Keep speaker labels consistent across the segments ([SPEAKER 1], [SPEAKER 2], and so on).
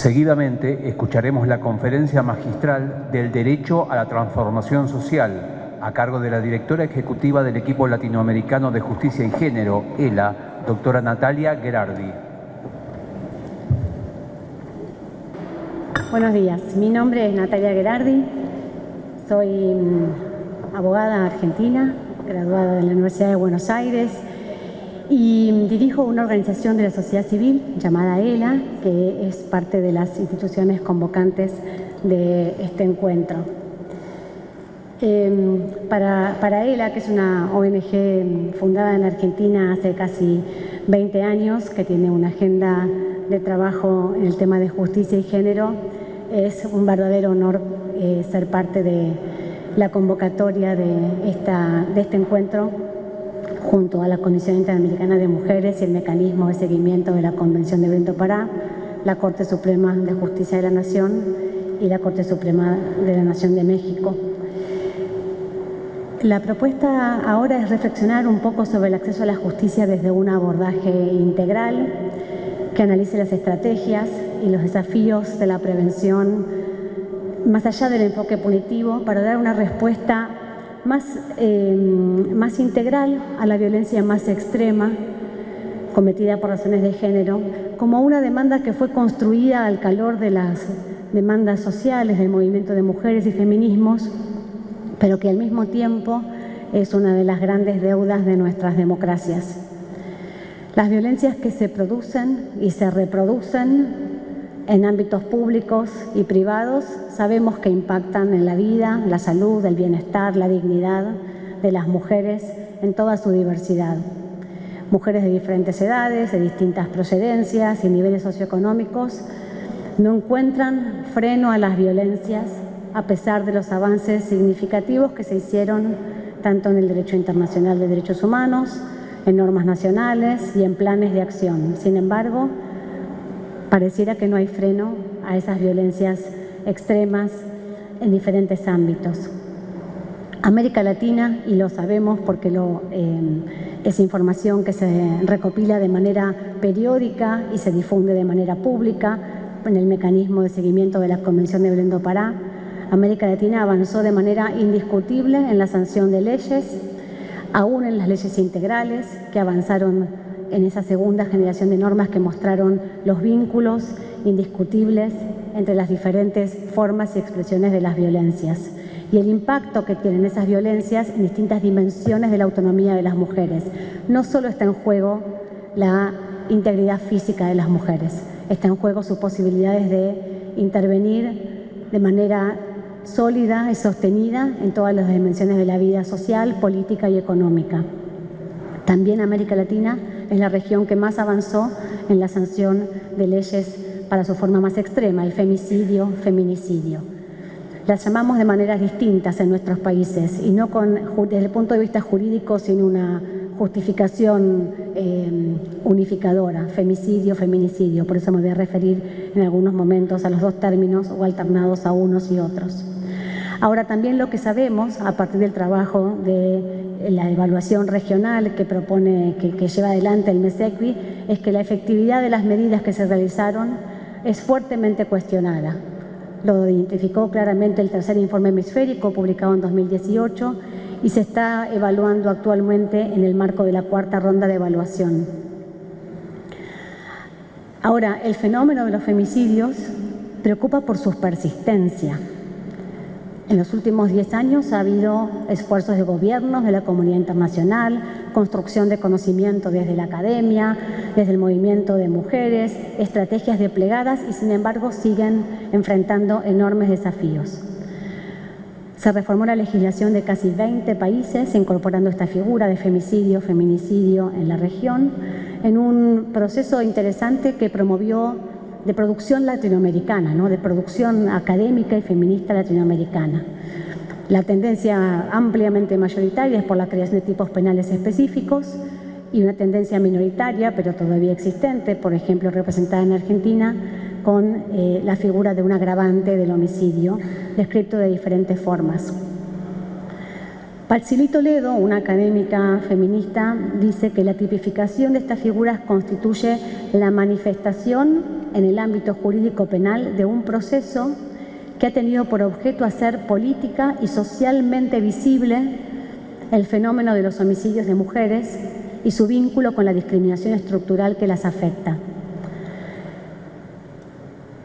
[SPEAKER 1] Seguidamente escucharemos la conferencia magistral del Derecho a la Transformación Social a cargo de la directora ejecutiva del equipo latinoamericano de justicia y género, ELA, doctora Natalia Gerardi.
[SPEAKER 2] Buenos días, mi nombre es Natalia Gerardi, soy mm, abogada argentina, graduada de la Universidad de Buenos Aires y dirijo una organización de la sociedad civil llamada ELA, que es parte de las instituciones convocantes de este encuentro. Em, para, para, ELA, que es una ONG fundada en Argentina hace casi 20 años, que tiene una agenda de trabajo en el tema de justicia y género, es un verdadero honor eh, ser parte de la convocatoria de, esta, de este encuentro junto a la Comisión Interamericana de Mujeres y el mecanismo de seguimiento de la Convención de Brento Pará, la Corte Suprema de Justicia de la Nación y la Corte Suprema de la Nación de México. La propuesta ahora es reflexionar un poco sobre el acceso a la justicia desde un abordaje integral que analice las estrategias y los desafíos de la prevención más allá del enfoque punitivo para dar una respuesta más, eh, más integral a la violencia más extrema cometida por razones de género, como una demanda que fue construida al calor de las demandas sociales del movimiento de mujeres y feminismos pero que al mismo tiempo es una de las grandes deudas de nuestras democracias. Las violencias que se producen y se reproducen en ámbitos públicos y privados sabemos que impactan en la vida, la salud, el bienestar, la dignidad de las mujeres en toda su diversidad. Mujeres de diferentes edades, de distintas procedencias y niveles socioeconómicos no encuentran freno a las violencias a pesar de los avances significativos que se hicieron tanto en el derecho internacional de derechos humanos, en normas nacionales y en planes de acción. Sin embargo, pareciera que no hay freno a esas violencias extremas en diferentes ámbitos. América Latina, y lo sabemos porque lo, eh, es información que se recopila de manera periódica y se difunde de manera pública en el mecanismo de seguimiento de la Convención de Belén Pará, América Latina avanzó de manera indiscutible en la sanción de leyes, aún en las leyes integrales que avanzaron en esa segunda generación de normas que mostraron los vínculos indiscutibles entre las diferentes formas y expresiones de las violencias y el impacto que tienen esas violencias en distintas dimensiones de la autonomía de las mujeres. No solo está en juego la integridad física de las mujeres, está en juego sus posibilidades de intervenir de manera sólida y sostenida en todas las dimensiones de la vida social, política y económica. También América Latina es la región que más avanzó en la sanción de leyes para su forma más extrema, el femicidio, feminicidio. Las llamamos de maneras distintas en nuestros países y no con, desde el punto de vista jurídico sin una justificación eh, unificadora, femicidio, feminicidio. Por eso me voy a referir en algunos momentos a los dos términos o alternados a unos y otros. Ahora también lo que sabemos a partir del trabajo de la evaluación regional que propone, que, lleva adelante el MESECVI, es que la efectividad de las medidas que se realizaron es fuertemente cuestionada. Lo identificó claramente el tercer informe hemisférico publicado en 2018 y se está evaluando actualmente en el marco de la cuarta ronda de evaluación. Ahora, el fenómeno de los femicidios preocupa por su persistencia. En los últimos 10 años ha habido esfuerzos de gobiernos, de la comunidad internacional, construcción de conocimiento desde la academia, desde el movimiento de mujeres, estrategias desplegadas y sin embargo siguen enfrentando enormes desafíos. Se reformó la legislación de casi 20 países incorporando esta figura de femicidio, feminicidio en la región, en un proceso interesante que promovió de producción latinoamericana, ¿no? de producción académica y feminista latinoamericana. La tendencia ampliamente mayoritaria es por la creación de tipos penales específicos y una tendencia minoritaria, pero todavía existente, por ejemplo, representada en Argentina, con eh, la figura de un agravante del homicidio, descrito de diferentes formas. Patsili Toledo, una académica feminista, dice que la tipificación de estas figuras constituye la manifestación en el ámbito jurídico penal de un proceso que ha tenido por objeto hacer política y socialmente visible el fenómeno de los homicidios de mujeres y su vínculo con la discriminación estructural que las afecta.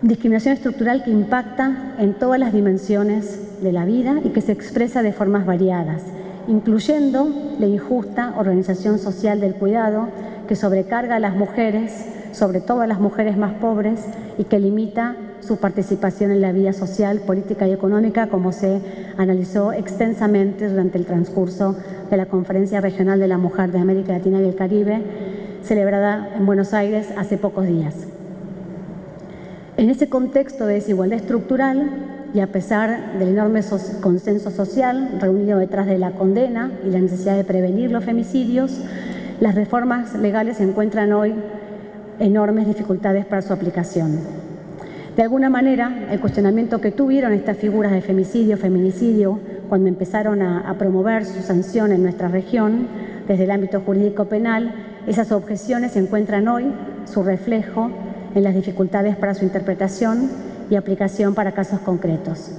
[SPEAKER 2] Discriminación estructural que impacta en todas las dimensiones de la vida y que se expresa de formas variadas, incluyendo la injusta organización social del cuidado que sobrecarga a las mujeres, sobre todo a las mujeres más pobres, y que limita su participación en la vida social, política y económica, como se analizó extensamente durante el transcurso de la Conferencia Regional de la Mujer de América Latina y el Caribe, celebrada en Buenos Aires hace pocos días. En ese contexto de desigualdad estructural, y a pesar del enorme consenso social reunido detrás de la condena y la necesidad de prevenir los femicidios, las reformas legales encuentran hoy enormes dificultades para su aplicación. De alguna manera, el cuestionamiento que tuvieron estas figuras de femicidio, feminicidio, cuando empezaron a, a promover su sanción en nuestra región, desde el ámbito jurídico penal, esas objeciones encuentran hoy su reflejo en las dificultades para su interpretación y aplicación para casos concretos.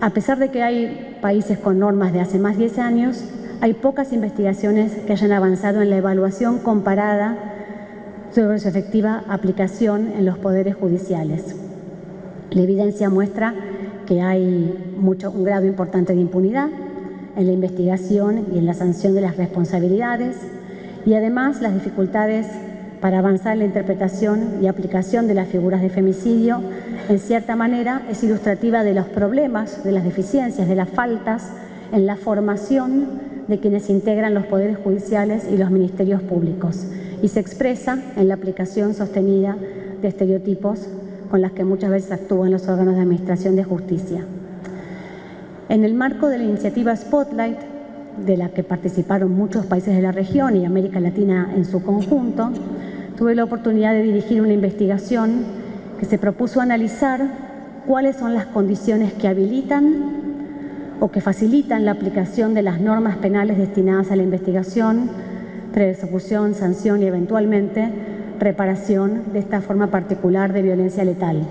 [SPEAKER 2] A pesar de que hay países con normas de hace más de 10 años, hay pocas investigaciones que hayan avanzado en la evaluación comparada sobre su efectiva aplicación en los poderes judiciales. La evidencia muestra que hay mucho, un grado importante de impunidad en la investigación y en la sanción de las responsabilidades y además las dificultades para avanzar en la interpretación y aplicación de las figuras de femicidio, en cierta manera es ilustrativa de los problemas, de las deficiencias, de las faltas en la formación de quienes integran los poderes judiciales y los ministerios públicos y se expresa en la aplicación sostenida de estereotipos con las que muchas veces actúan los órganos de administración de justicia. En el marco de la iniciativa Spotlight, de la que participaron muchos países de la región y América Latina en su conjunto, tuve la oportunidad de dirigir una investigación que se propuso analizar cuáles son las condiciones que habilitan o que facilitan la aplicación de las normas penales destinadas a la investigación, persecución, sanción y eventualmente reparación de esta forma particular de violencia letal.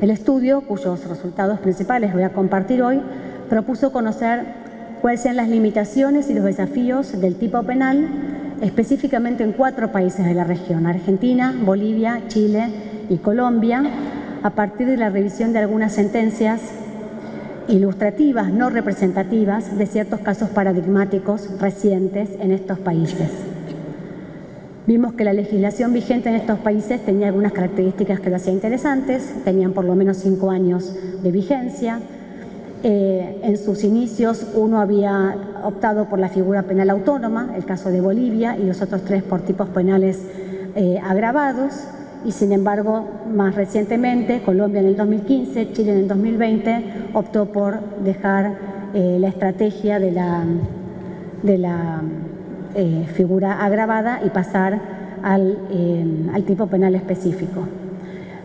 [SPEAKER 2] El estudio, cuyos resultados principales voy a compartir hoy, propuso conocer cuáles sean las limitaciones y los desafíos del tipo penal específicamente en cuatro países de la región, Argentina, Bolivia, Chile y Colombia, a partir de la revisión de algunas sentencias ilustrativas, no representativas, de ciertos casos paradigmáticos recientes en estos países. Vimos que la legislación vigente en estos países tenía algunas características que lo hacían interesantes, tenían por lo menos cinco años de vigencia, eh, en sus inicios uno había optado por la figura penal autónoma, el caso de Bolivia, y los otros tres por tipos penales eh, agravados. Y sin embargo, más recientemente, Colombia en el 2015, Chile en el 2020, optó por dejar eh, la estrategia de la, figura agravada y pasar al tipo penal específico.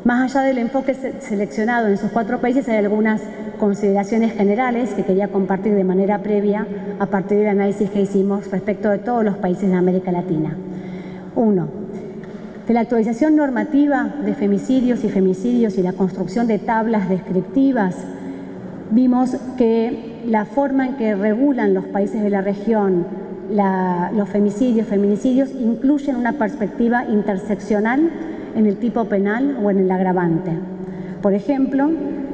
[SPEAKER 2] Más allá del enfoque seleccionado en esos cuatro países, hay algunas consideraciones generales que quería compartir de manera previa a partir del análisis que hicimos respecto de todos los países de América Latina. Uno, de la actualización normativa de femicidios y femicidios y la construcción de tablas descriptivas, vimos que la forma en que regulan los países de la región los femicidios, feminicidios, incluyen una perspectiva interseccional en el tipo penal o en el agravante. Por ejemplo,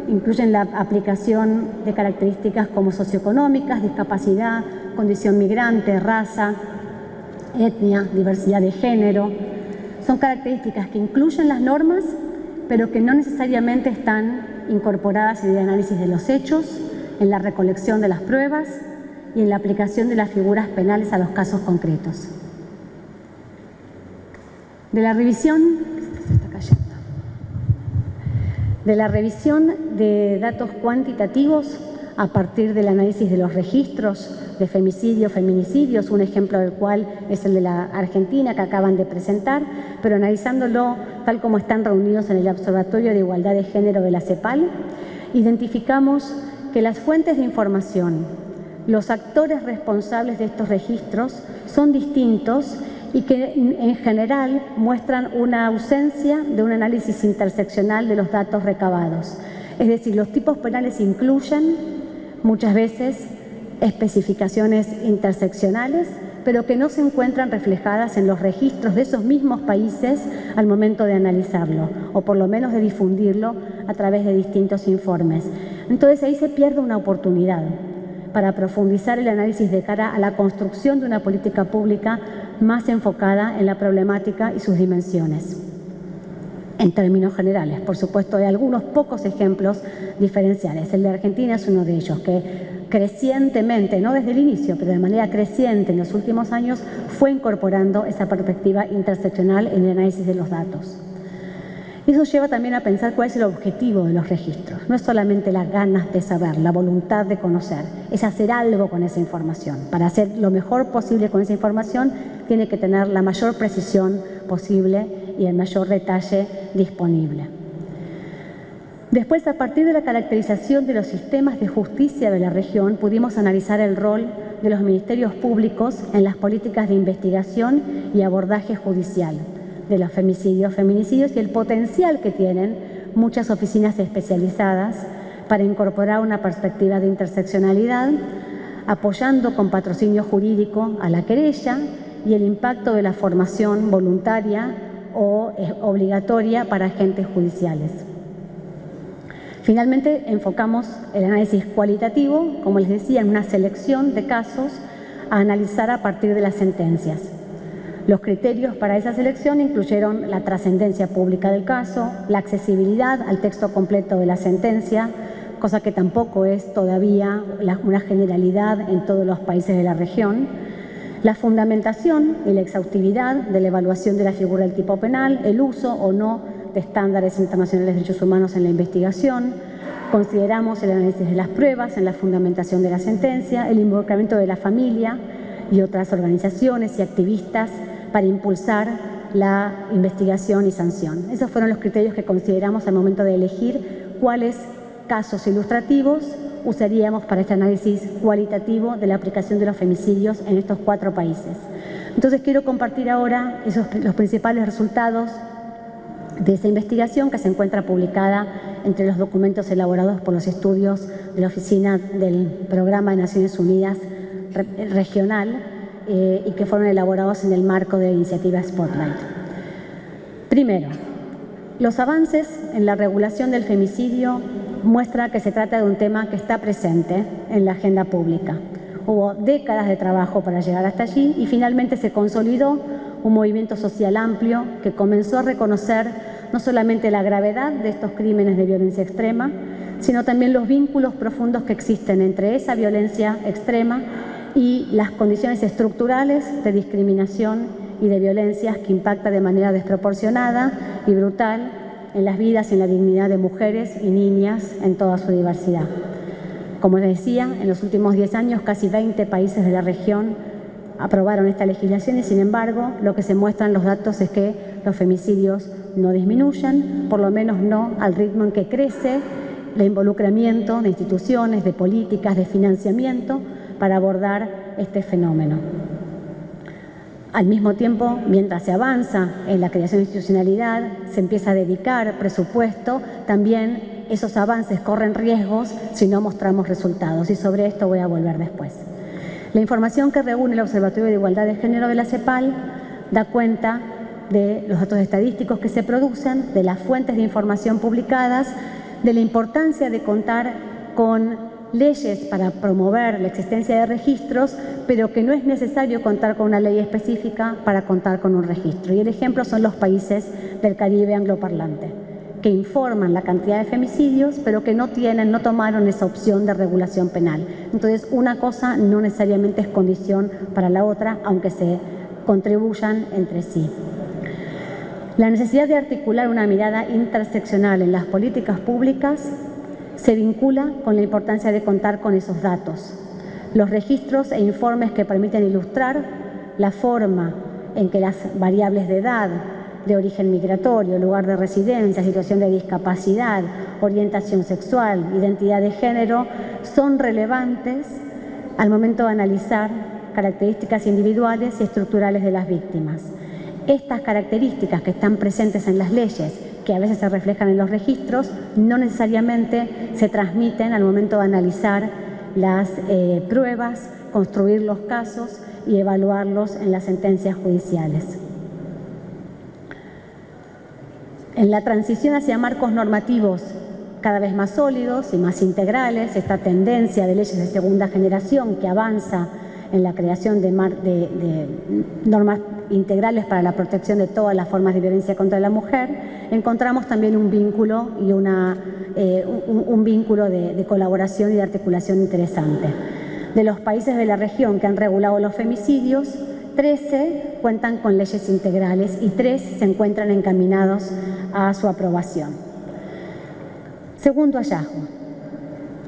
[SPEAKER 2] incluyen la aplicación de características como socioeconómicas, discapacidad, condición migrante, raza, etnia, diversidad de género. Son características que incluyen las normas, pero que no necesariamente están incorporadas en el análisis de los hechos, en la recolección de las pruebas y en la aplicación de las figuras penales a los casos concretos. De la revisión de la revisión de datos cuantitativos a partir del análisis de los registros de femicidios, feminicidios, un ejemplo del cual es el de la Argentina que acaban de presentar, pero analizándolo tal como están reunidos en el Observatorio de Igualdad de Género de la CEPAL, identificamos que las fuentes de información, los actores responsables de estos registros son distintos y que en general muestran una ausencia de un análisis interseccional de los datos recabados. Es decir, los tipos penales incluyen muchas veces especificaciones interseccionales, pero que no se encuentran reflejadas en los registros de esos mismos países al momento de analizarlo, o por lo menos de difundirlo a través de distintos informes. Entonces ahí se pierde una oportunidad para profundizar el análisis de cara a la construcción de una política pública más enfocada en la problemática y sus dimensiones. En términos generales, por supuesto, hay algunos pocos ejemplos diferenciales. El de Argentina es uno de ellos, que crecientemente, no desde el inicio, pero de manera creciente en los últimos años, fue incorporando esa perspectiva interseccional en el análisis de los datos. Eso lleva también a pensar cuál es el objetivo de los registros. No es solamente las ganas de saber, la voluntad de conocer, es hacer algo con esa información. Para hacer lo mejor posible con esa información, tiene que tener la mayor precisión posible y el mayor detalle disponible. Después, a partir de la caracterización de los sistemas de justicia de la región, pudimos analizar el rol de los ministerios públicos en las políticas de investigación y abordaje judicial de los femicidios, feminicidios y el potencial que tienen muchas oficinas especializadas para incorporar una perspectiva de interseccionalidad, apoyando con patrocinio jurídico a la querella y el impacto de la formación voluntaria o eh, obligatoria para agentes judiciales. Finalmente, enfocamos el análisis cualitativo, como les decía, en una selección de casos a analizar a partir de las sentencias. Los criterios para esa selección incluyeron la trascendencia pública del caso, la accesibilidad al texto completo de la sentencia, cosa que tampoco es todavía una generalidad en todos los países de la región, la fundamentación y la exhaustividad de la evaluación de la figura del tipo penal, el uso o no de estándares internacionales de derechos humanos en la investigación, consideramos el análisis de las pruebas en la fundamentación de la sentencia, el involucramiento de la familia y otras organizaciones y activistas para impulsar la investigación y sanción. Esos fueron los criterios que consideramos al momento de elegir cuáles casos ilustrativos usaríamos para este análisis cualitativo de la aplicación de los femicidios en estos cuatro países. Entonces quiero compartir ahora esos, los principales resultados de esa investigación que se encuentra publicada entre los documentos elaborados por los estudios de la Oficina del Programa de Naciones Unidas Regional eh, y que fueron elaborados en el marco de la iniciativa Spotlight. Primero, los avances en la regulación del femicidio muestra que se trata de un tema que está presente en la agenda pública. Hubo décadas de trabajo para llegar hasta allí y finalmente se consolidó un movimiento social amplio que comenzó a reconocer no solamente la gravedad de estos crímenes de violencia extrema, sino también los vínculos profundos que existen entre esa violencia extrema y las condiciones estructurales de discriminación y de violencias que impacta de manera desproporcionada y brutal en las vidas y en la dignidad de mujeres y niñas en toda su diversidad. Como les decía, en los últimos 10 años casi 20 países de la región aprobaron esta legislación y sin embargo lo que se muestran los datos es que los femicidios no disminuyen, por lo menos no al ritmo en que crece el involucramiento de instituciones, de políticas, de financiamiento para abordar este fenómeno. Al mismo tiempo, mientras se avanza en la creación de institucionalidad, se empieza a dedicar presupuesto, también esos avances corren riesgos si no mostramos resultados y sobre esto voy a volver después. La información que reúne el Observatorio de Igualdad de Género de la CEPAL da cuenta de los datos estadísticos que se producen, de las fuentes de información publicadas, de la importancia de contar con leyes para promover la existencia de registros, pero que no es necesario contar con una ley específica para contar con un registro. Y el ejemplo son los países del Caribe angloparlante, que informan la cantidad de femicidios, pero que no tienen, no tomaron esa opción de regulación penal. Entonces, una cosa no necesariamente es condición para la otra, aunque se contribuyan entre sí. La necesidad de articular una mirada interseccional en las políticas públicas se vincula con la importancia de contar con esos datos. Los registros e informes que permiten ilustrar la forma en que las variables de edad, de origen migratorio, lugar de residencia, situación de discapacidad orientación sexual, identidad de género, son relevantes al momento de analizar características individuales y estructurales de las víctimas. Estas características que están presentes en las leyes, que a veces se reflejan en los registros, no necesariamente se transmiten al momento de analizar las eh, pruebas, construir los casos y evaluarlos en las sentencias judiciales. En la transición hacia marcos normativos cada vez más sólidos y más integrales, esta tendencia de leyes de segunda generación que avanza en la creación de, normas integrales para la protección de todas las formas de violencia contra la mujer, encontramos también un vínculo y una, eh, un, vínculo de, de colaboración y de articulación interesante. De los países de la región que han regulado los femicidios, 13 cuentan con leyes integrales y 3 se encuentran encaminados a su aprobación. Segundo hallazgo.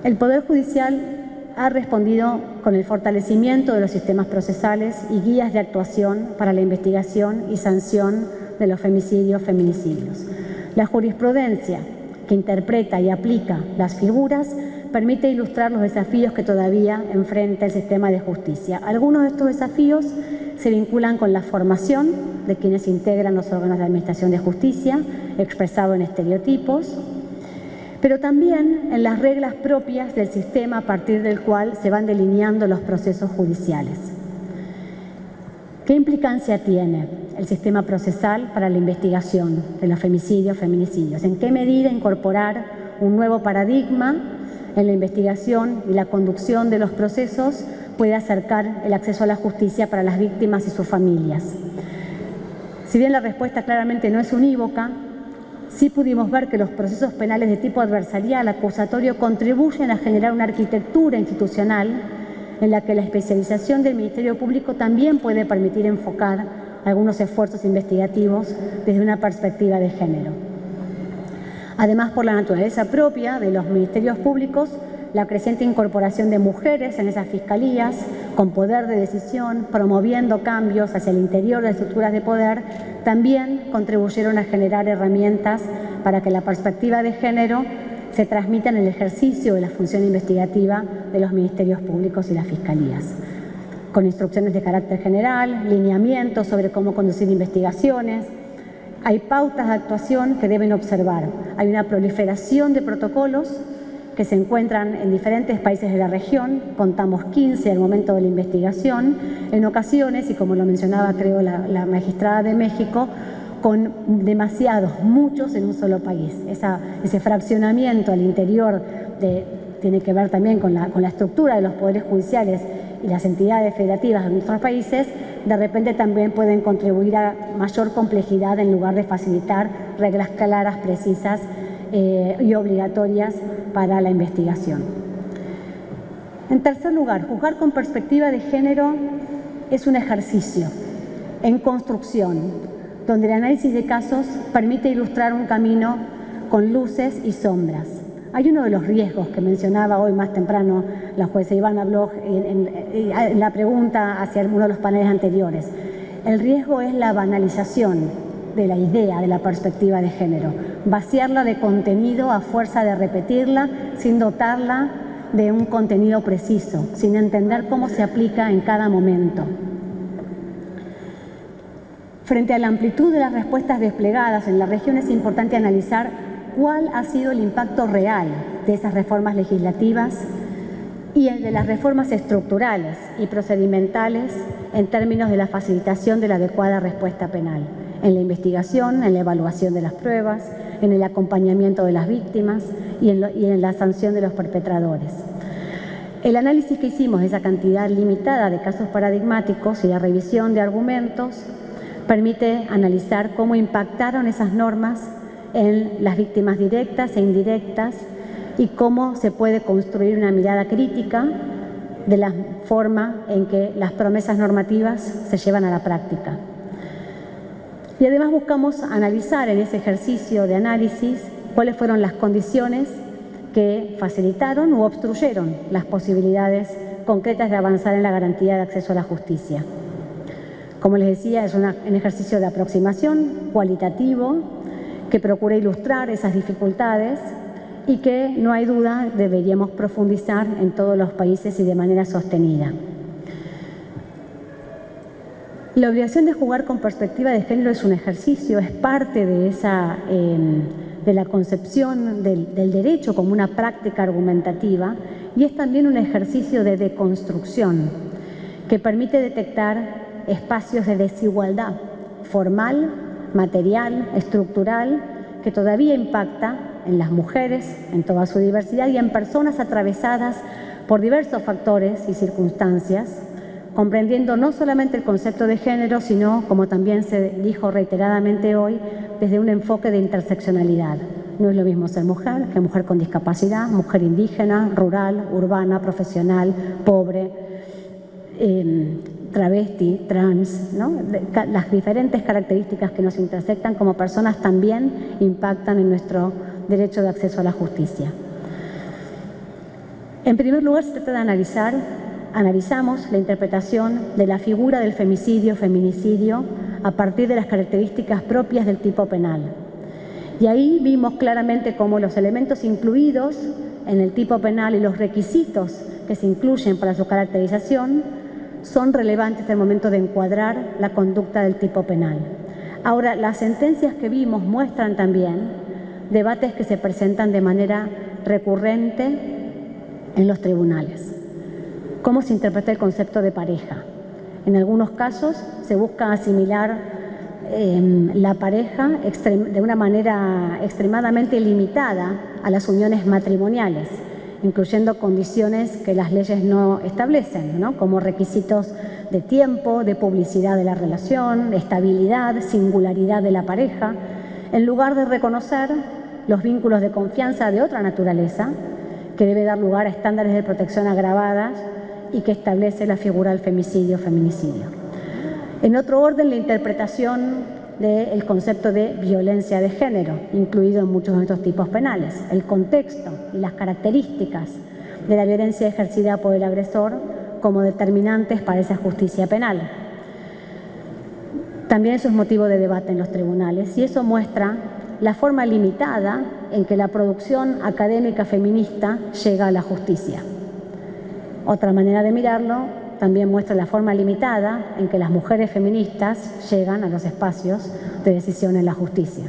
[SPEAKER 2] El Poder Judicial ha respondido con el fortalecimiento de los sistemas procesales y guías de actuación para la investigación y sanción de los femicidios feminicidios. La jurisprudencia que interpreta y aplica las figuras permite ilustrar los desafíos que todavía enfrenta el sistema de justicia. Algunos de estos desafíos se vinculan con la formación de quienes integran los órganos de administración de justicia, expresado en estereotipos, pero también en las reglas propias del sistema a partir del cual se van delineando los procesos judiciales. ¿Qué implicancia tiene el sistema procesal para la investigación de los femicidios, feminicidios? ¿En qué medida incorporar un nuevo paradigma en la investigación y la conducción de los procesos puede acercar el acceso a la justicia para las víctimas y sus familias. Si bien la respuesta claramente no es unívoca, sí pudimos ver que los procesos penales de tipo adversarial, acusatorio, contribuyen a generar una arquitectura institucional en la que la especialización del Ministerio Público también puede permitir enfocar algunos esfuerzos investigativos desde una perspectiva de género. Además, por la naturaleza propia de los ministerios públicos, la creciente incorporación de mujeres en esas fiscalías, con poder de decisión, promoviendo cambios hacia el interior de estructuras de poder, también contribuyeron a generar herramientas para que la perspectiva de género se transmita en el ejercicio de la función investigativa de los ministerios públicos y las fiscalías con instrucciones de carácter general, lineamientos sobre cómo conducir investigaciones, hay pautas de actuación que deben observar. Hay una proliferación de protocolos que se encuentran en diferentes países de la región, contamos 15 al momento de la investigación, en ocasiones, y como lo mencionaba creo la, magistrada de México, con demasiados, muchos en un solo país. ese fraccionamiento al interior tiene que ver también con la, con la estructura de los poderes judiciales y las entidades federativas de nuestros países, de repente también pueden contribuir a mayor complejidad en lugar de facilitar reglas claras, precisas eh, y obligatorias para la investigación. En tercer lugar, juzgar con perspectiva de género es un ejercicio en construcción, donde el análisis de casos permite ilustrar un camino con luces y sombras. Hay uno de los riesgos que mencionaba hoy más temprano la jueza Ivana Bloch en, la pregunta hacia uno de los paneles anteriores. El riesgo es la banalización de la idea, de la perspectiva de género, vaciarla de contenido a fuerza de repetirla sin dotarla de un contenido preciso, sin entender cómo se aplica en cada momento. Frente a la amplitud de las respuestas desplegadas en la región es importante analizar cuál ha sido el impacto real de esas reformas legislativas y el de las reformas estructurales y procedimentales en términos de la facilitación de la adecuada respuesta penal, en la investigación, en la evaluación de las pruebas, en el acompañamiento de las víctimas y en, la sanción de los perpetradores. El análisis que hicimos de esa cantidad limitada de casos paradigmáticos y la revisión de argumentos permite analizar cómo impactaron esas normas en las víctimas directas e indirectas y cómo se puede construir una mirada crítica de la forma en que las promesas normativas se llevan a la práctica. Y además buscamos analizar en ese ejercicio de análisis cuáles fueron las condiciones que facilitaron u obstruyeron las posibilidades concretas de avanzar en la garantía de acceso a la justicia. Como les decía, es un ejercicio de aproximación cualitativo que procura ilustrar esas dificultades y que no hay duda deberíamos profundizar en todos los países y de manera sostenida. La obligación de jugar con perspectiva de género es un ejercicio, es parte de, esa, em, de la concepción del, del derecho como una práctica argumentativa y es también un ejercicio de deconstrucción que permite detectar espacios de desigualdad formal, material, estructural, que todavía impacta en las mujeres, en toda su diversidad y en personas atravesadas por diversos factores y circunstancias, comprendiendo no solamente el concepto de género, sino, como también se dijo reiteradamente hoy, desde un enfoque de interseccionalidad. No es lo mismo ser mujer que mujer con discapacidad, mujer indígena, rural, urbana, profesional, pobre, em, travesti, trans, las diferentes características que nos intersectan como personas también impactan en nuestro derecho de acceso a la justicia. En primer lugar, se trata de analizar, analizamos la interpretación de la figura del femicidio, feminicidio, a partir de las características propias del tipo penal. Y ahí vimos claramente cómo los elementos incluidos en el tipo penal y los requisitos que se incluyen para su caracterización son relevantes el momento de encuadrar la conducta del tipo penal. Ahora, las sentencias que vimos muestran también debates que se presentan de manera recurrente en los tribunales. ¿Cómo se interpreta el concepto de pareja? En algunos casos se busca asimilar em, la pareja de una manera extremadamente limitada a las uniones matrimoniales, incluyendo condiciones que las leyes no establecen, como requisitos de tiempo, de publicidad de la relación, estabilidad, singularidad de la pareja, en lugar de reconocer los vínculos de confianza de otra naturaleza, que debe dar lugar a estándares de protección agravadas y que establece la figura del femicidio-feminicidio. En otro orden, la interpretación del concepto de violencia de género, incluido en muchos de estos tipos penales, el contexto y las características de la violencia ejercida por el agresor como determinantes para esa justicia penal. También eso es motivo de debate en los tribunales y eso muestra la forma limitada en que la producción académica feminista llega a la justicia. Otra manera de mirarlo también muestra la forma limitada en que las mujeres feministas llegan a los espacios de decisión en la justicia.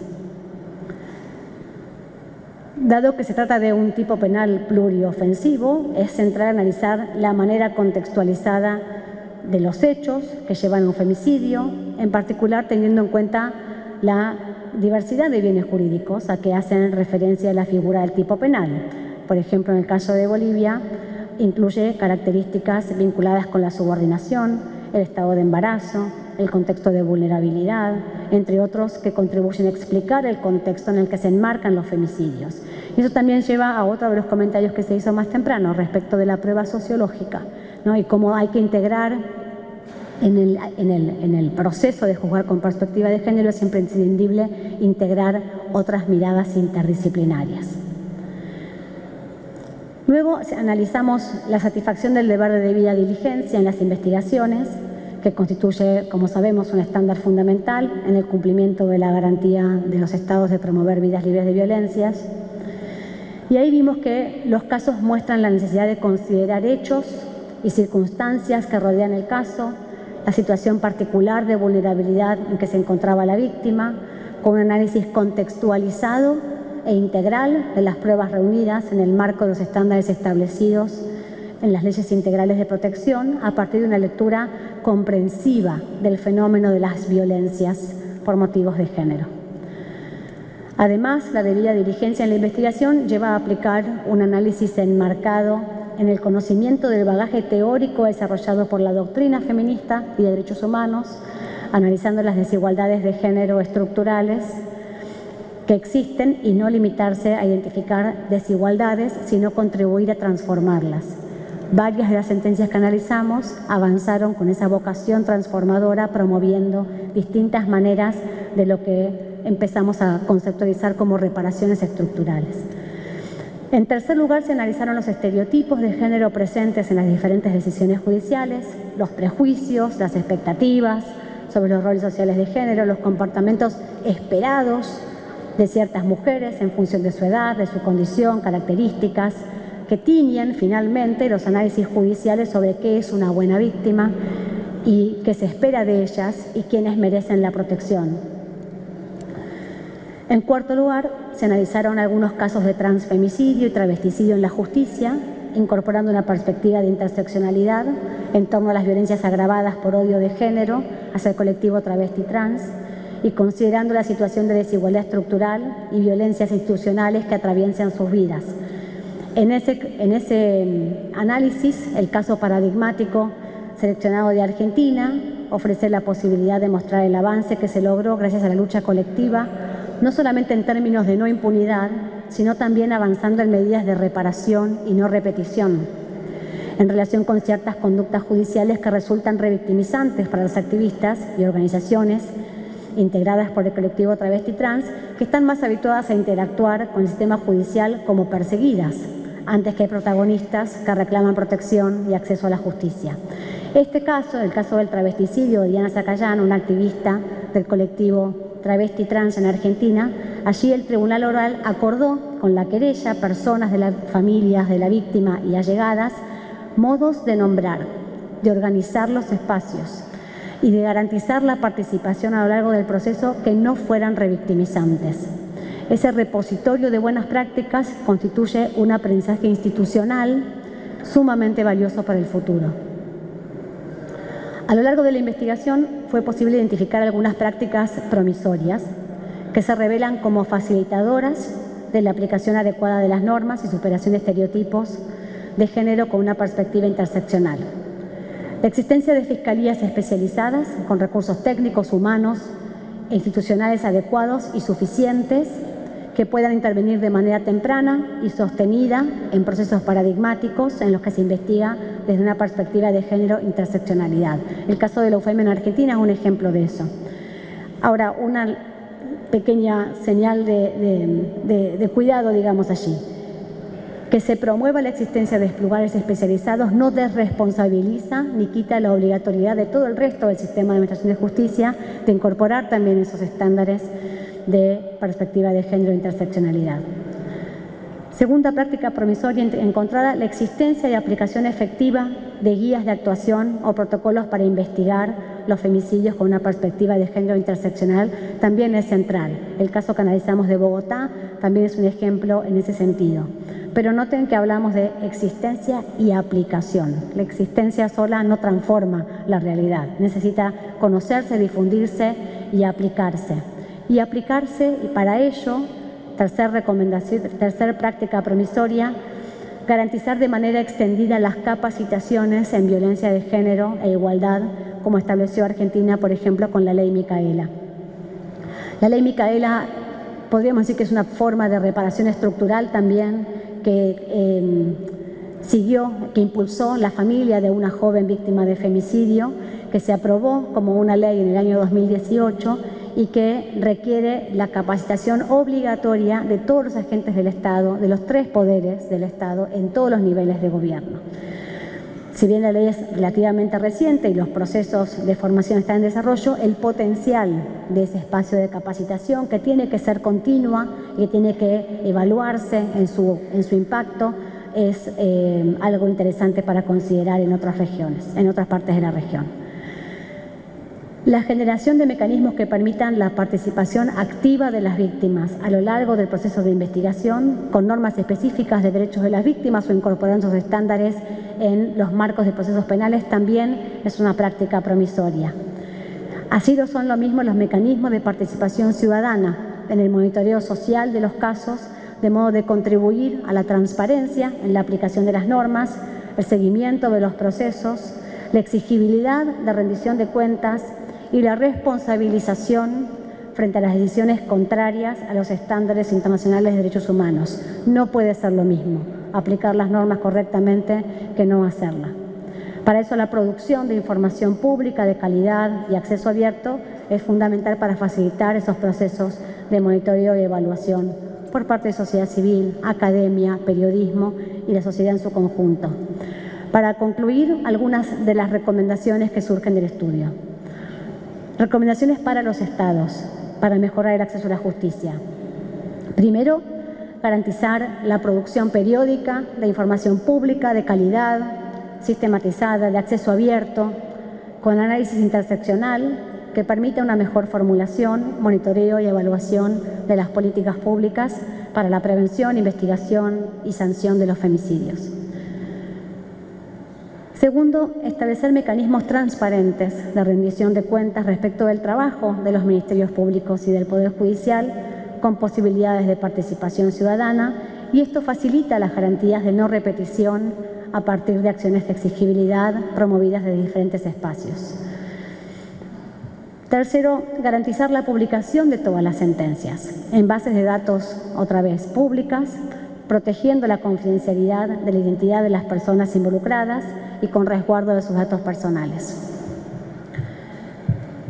[SPEAKER 2] Dado que se trata de un tipo penal pluriofensivo, es central analizar la manera contextualizada de los hechos que llevan a un femicidio, en particular teniendo en cuenta la diversidad de bienes jurídicos a que hacen referencia la figura del tipo penal. Por ejemplo, en el caso de Bolivia, incluye características vinculadas con la subordinación, el estado de embarazo, el contexto de vulnerabilidad, entre otros que contribuyen a explicar el contexto en el que se enmarcan los femicidios. Y eso también lleva a otro de los comentarios que se hizo más temprano respecto de la prueba sociológica ¿no? y cómo hay que integrar en el, proceso de juzgar con perspectiva de género es imprescindible integrar otras miradas interdisciplinarias. Luego analizamos la satisfacción del deber de debida diligencia en las investigaciones, que constituye, como sabemos, un estándar fundamental en el cumplimiento de la garantía de los estados de promover vidas libres de violencias. Y ahí vimos que los casos muestran la necesidad de considerar hechos y circunstancias que rodean el caso, la situación particular de vulnerabilidad en que se encontraba la víctima, con un análisis contextualizado e integral de las pruebas reunidas en el marco de los estándares establecidos en las leyes integrales de protección a partir de una lectura comprensiva del fenómeno de las violencias por motivos de género. Además, la debida diligencia en la investigación lleva a aplicar un análisis enmarcado en el conocimiento del bagaje teórico desarrollado por la doctrina feminista y de derechos humanos, analizando las desigualdades de género estructurales que existen y no limitarse a identificar desigualdades, sino contribuir a transformarlas. Varias de las sentencias que analizamos avanzaron con esa vocación transformadora, promoviendo distintas maneras de lo que empezamos a conceptualizar como reparaciones estructurales. En tercer lugar, se analizaron los estereotipos de género presentes en las diferentes decisiones judiciales, los prejuicios, las expectativas sobre los roles sociales de género, los comportamientos esperados de ciertas mujeres en función de su edad, de su condición, características, que tiñen finalmente los análisis judiciales sobre qué es una buena víctima y qué se espera de ellas y quiénes merecen la protección. En cuarto lugar, se analizaron algunos casos de transfemicidio y travesticidio en la justicia, incorporando una perspectiva de interseccionalidad en torno a las violencias agravadas por odio de género hacia el colectivo travesti trans y considerando la situación de desigualdad estructural y violencias institucionales que atraviesan sus vidas. En ese, en ese mm, análisis, el caso paradigmático seleccionado de Argentina ofrece la posibilidad de mostrar el avance que se logró gracias a la lucha colectiva, no solamente en términos de no impunidad, sino también avanzando en medidas de reparación y no repetición, en relación con ciertas conductas judiciales que resultan revictimizantes para los activistas y organizaciones integradas por el colectivo travesti trans, que están más habituadas a interactuar con el sistema judicial como perseguidas, antes que protagonistas que reclaman protección y acceso a la justicia. Este caso, el caso del travesticidio de Diana Zacayán, una activista del colectivo travesti trans en Argentina, allí el Tribunal Oral acordó con la querella, personas de las familias de la víctima y allegadas, modos de nombrar, de organizar los espacios, y de garantizar la participación a lo largo del proceso que no fueran revictimizantes. Ese repositorio de buenas prácticas constituye un aprendizaje institucional sumamente valioso para el futuro. A lo largo de la investigación fue posible identificar algunas prácticas promisorias que se revelan como facilitadoras de la aplicación adecuada de las normas y superación de estereotipos de género con una perspectiva interseccional. La existencia de fiscalías especializadas con recursos técnicos, humanos e institucionales adecuados y suficientes que puedan intervenir de manera temprana y sostenida en procesos paradigmáticos en los que se investiga desde una perspectiva de género interseccionalidad. El caso de la UFM en Argentina es un ejemplo de eso. Ahora, una pequeña señal de, de cuidado, digamos allí que se promueva la existencia de lugares especializados no desresponsabiliza ni quita la obligatoriedad de todo el resto del sistema de administración de justicia de incorporar también esos estándares de perspectiva de género e interseccionalidad. Segunda práctica promisoria encontrada, la existencia y aplicación efectiva de guías de actuación o protocolos para investigar los femicidios con una perspectiva de género interseccional también es central. El caso que analizamos de Bogotá también es un ejemplo en ese sentido. Pero noten que hablamos de existencia y aplicación. La existencia sola no transforma la realidad. Necesita conocerse, difundirse y aplicarse. Y aplicarse, y para ello, tercer recomendación, tercer práctica promisoria, garantizar de manera extendida las capacitaciones en violencia de género e igualdad, como estableció Argentina, por ejemplo, con la ley Micaela. La ley Micaela podríamos decir que es una forma de reparación estructural también que em, siguió, que impulsó la familia de una joven víctima de femicidio, que se aprobó como una ley en el año 2018 y que requiere la capacitación obligatoria de todos los agentes del Estado, de los tres poderes del Estado, en todos los niveles de gobierno. Si bien la ley es relativamente reciente y los procesos de formación están en desarrollo, el potencial de ese espacio de capacitación, que tiene que ser continua y que tiene que evaluarse en su, en su impacto, es eh, algo interesante para considerar en otras regiones, en otras partes de la región. La generación de mecanismos que permitan la participación activa de las víctimas a lo largo del proceso de investigación, con normas específicas de derechos de las víctimas o incorporando sus estándares en los marcos de procesos penales, también es una práctica promisoria. Así lo son lo mismo los mecanismos de participación ciudadana en el monitoreo social de los casos, de modo de contribuir a la transparencia en la aplicación de las normas, el seguimiento de los procesos, la exigibilidad de rendición de cuentas, y la responsabilización frente a las decisiones contrarias a los estándares internacionales de derechos humanos. No puede ser lo mismo aplicar las normas correctamente que no hacerla. Para eso la producción de información pública de calidad y acceso abierto es fundamental para facilitar esos procesos de monitoreo y evaluación por parte de sociedad civil, academia, periodismo y la sociedad en su conjunto. Para concluir, algunas de las recomendaciones que surgen del estudio. Recomendaciones para los estados, para mejorar el acceso a la justicia. Primero, garantizar la producción periódica de información pública de calidad, sistematizada, de acceso abierto, con análisis interseccional que permita una mejor formulación, monitoreo y evaluación de las políticas públicas para la prevención, investigación y sanción de los femicidios. Segundo, establecer mecanismos transparentes de rendición de cuentas respecto del trabajo de los ministerios públicos y del Poder Judicial con posibilidades de participación ciudadana y esto facilita las garantías de no repetición a partir de acciones de exigibilidad promovidas de diferentes espacios. Tercero, garantizar la publicación de todas las sentencias en bases de datos, otra vez, públicas, protegiendo la confidencialidad de la identidad de las personas involucradas y con resguardo de sus datos personales.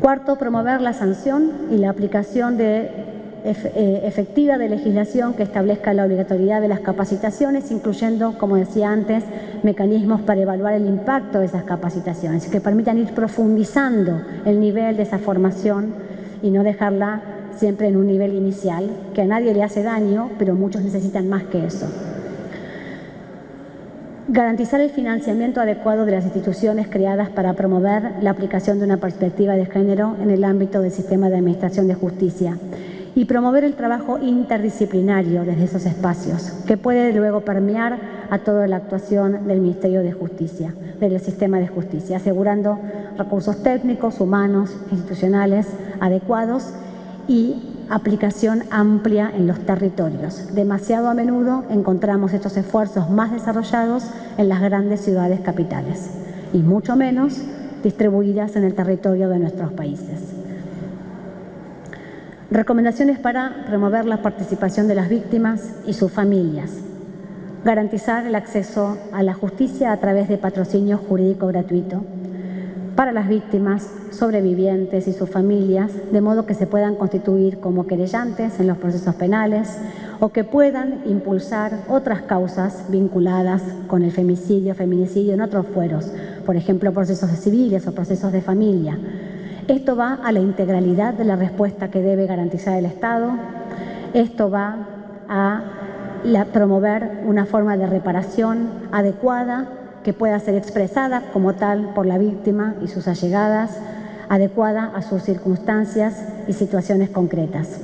[SPEAKER 2] Cuarto, promover la sanción y la aplicación de eh, efectiva de legislación que establezca la obligatoriedad de las capacitaciones, incluyendo, como decía antes, mecanismos para evaluar el impacto de esas capacitaciones, que permitan ir profundizando el nivel de esa formación y no dejarla siempre en un nivel inicial, que a nadie le hace daño, pero muchos necesitan más que eso. Garantizar el financiamiento adecuado de las instituciones creadas para promover la aplicación de una perspectiva de género en el ámbito del sistema de administración de justicia y promover el trabajo interdisciplinario desde esos espacios, que puede luego permear a toda la actuación del Ministerio de Justicia, del sistema de justicia, asegurando recursos técnicos, humanos, institucionales adecuados y aplicación amplia en los territorios. Demasiado a menudo encontramos estos esfuerzos más desarrollados en las grandes ciudades capitales y mucho menos distribuidas en el territorio de nuestros países. Recomendaciones para promover la participación de las víctimas y sus familias. Garantizar el acceso a la justicia a través de patrocinio jurídico gratuito para las víctimas, sobrevivientes y sus familias, de modo que se puedan constituir como querellantes en los procesos penales o que puedan impulsar otras causas vinculadas con el femicidio, feminicidio en otros fueros, por ejemplo, procesos civiles o procesos de familia esto va a la integralidad de la respuesta que debe garantizar el Estado. Esto va a promover una forma de reparación adecuada que pueda ser expresada como tal por la víctima y sus allegadas, adecuada a sus circunstancias y situaciones concretas.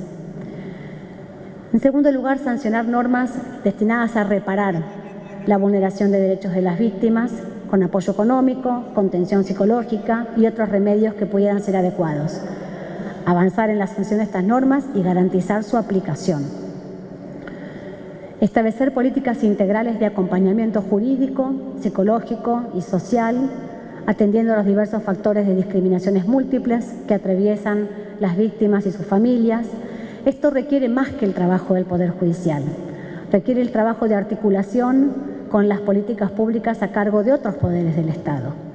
[SPEAKER 2] En segundo lugar, sancionar normas destinadas a reparar la vulneración de derechos de las víctimas con apoyo económico, contención psicológica y otros remedios que pudieran ser adecuados. Avanzar en la sanción de estas normas y garantizar su aplicación. Establecer políticas integrales de acompañamiento jurídico, psicológico y social, atendiendo a los diversos factores de discriminaciones múltiples que atraviesan las víctimas y sus familias. Esto requiere más que el trabajo del Poder Judicial. Requiere el trabajo de articulación con las políticas públicas a cargo de otros poderes del Estado.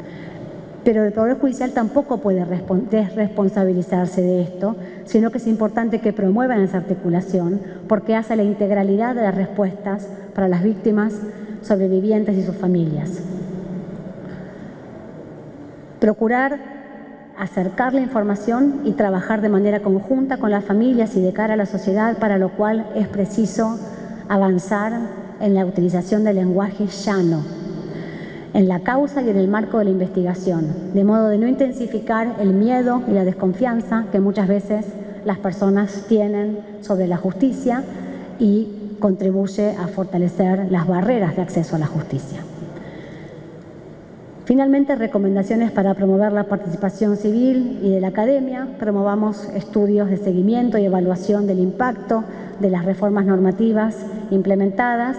[SPEAKER 2] Pero el Poder Judicial tampoco puede desresponsabilizarse de esto, sino que es importante que promuevan esa articulación porque hace la integralidad de las respuestas para las víctimas, sobrevivientes y sus familias. Procurar acercar la información y trabajar de manera conjunta con las familias y de cara a la sociedad, para lo cual es preciso avanzar en la utilización del lenguaje llano, en la causa y en el marco de la investigación, de modo de no intensificar el miedo y la desconfianza que muchas veces las personas tienen sobre la justicia y contribuye a fortalecer las barreras de acceso a la justicia. Finalmente, recomendaciones para promover la participación civil y de la academia. Promovamos estudios de seguimiento y evaluación del impacto de las reformas normativas implementadas,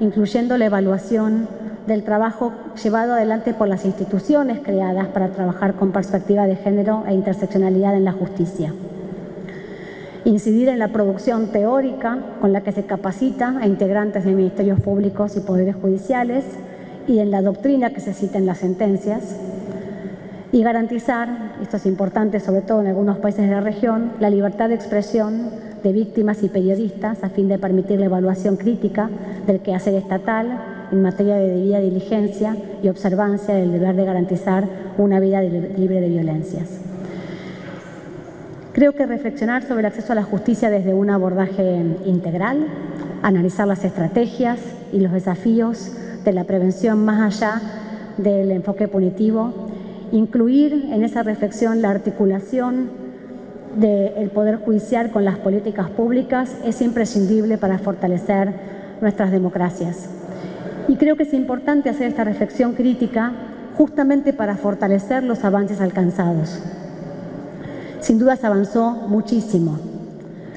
[SPEAKER 2] incluyendo la evaluación del trabajo llevado adelante por las instituciones creadas para trabajar con perspectiva de género e interseccionalidad en la justicia. Incidir en la producción teórica con la que se capacita a integrantes de ministerios públicos y poderes judiciales y en la doctrina que se cita en las sentencias. Y garantizar, esto es importante sobre todo en algunos países de la región, la libertad de expresión de víctimas y periodistas a fin de permitir la evaluación crítica del quehacer estatal en materia de debida diligencia y observancia del deber de garantizar una vida libre de violencias. Creo que reflexionar sobre el acceso a la justicia desde un abordaje integral, analizar las estrategias y los desafíos de la prevención más allá del enfoque punitivo, incluir en esa reflexión la articulación del Poder Judicial con las políticas públicas es imprescindible para fortalecer nuestras democracias. Y creo que es importante hacer esta reflexión crítica justamente para fortalecer los avances alcanzados. Sin duda se avanzó muchísimo,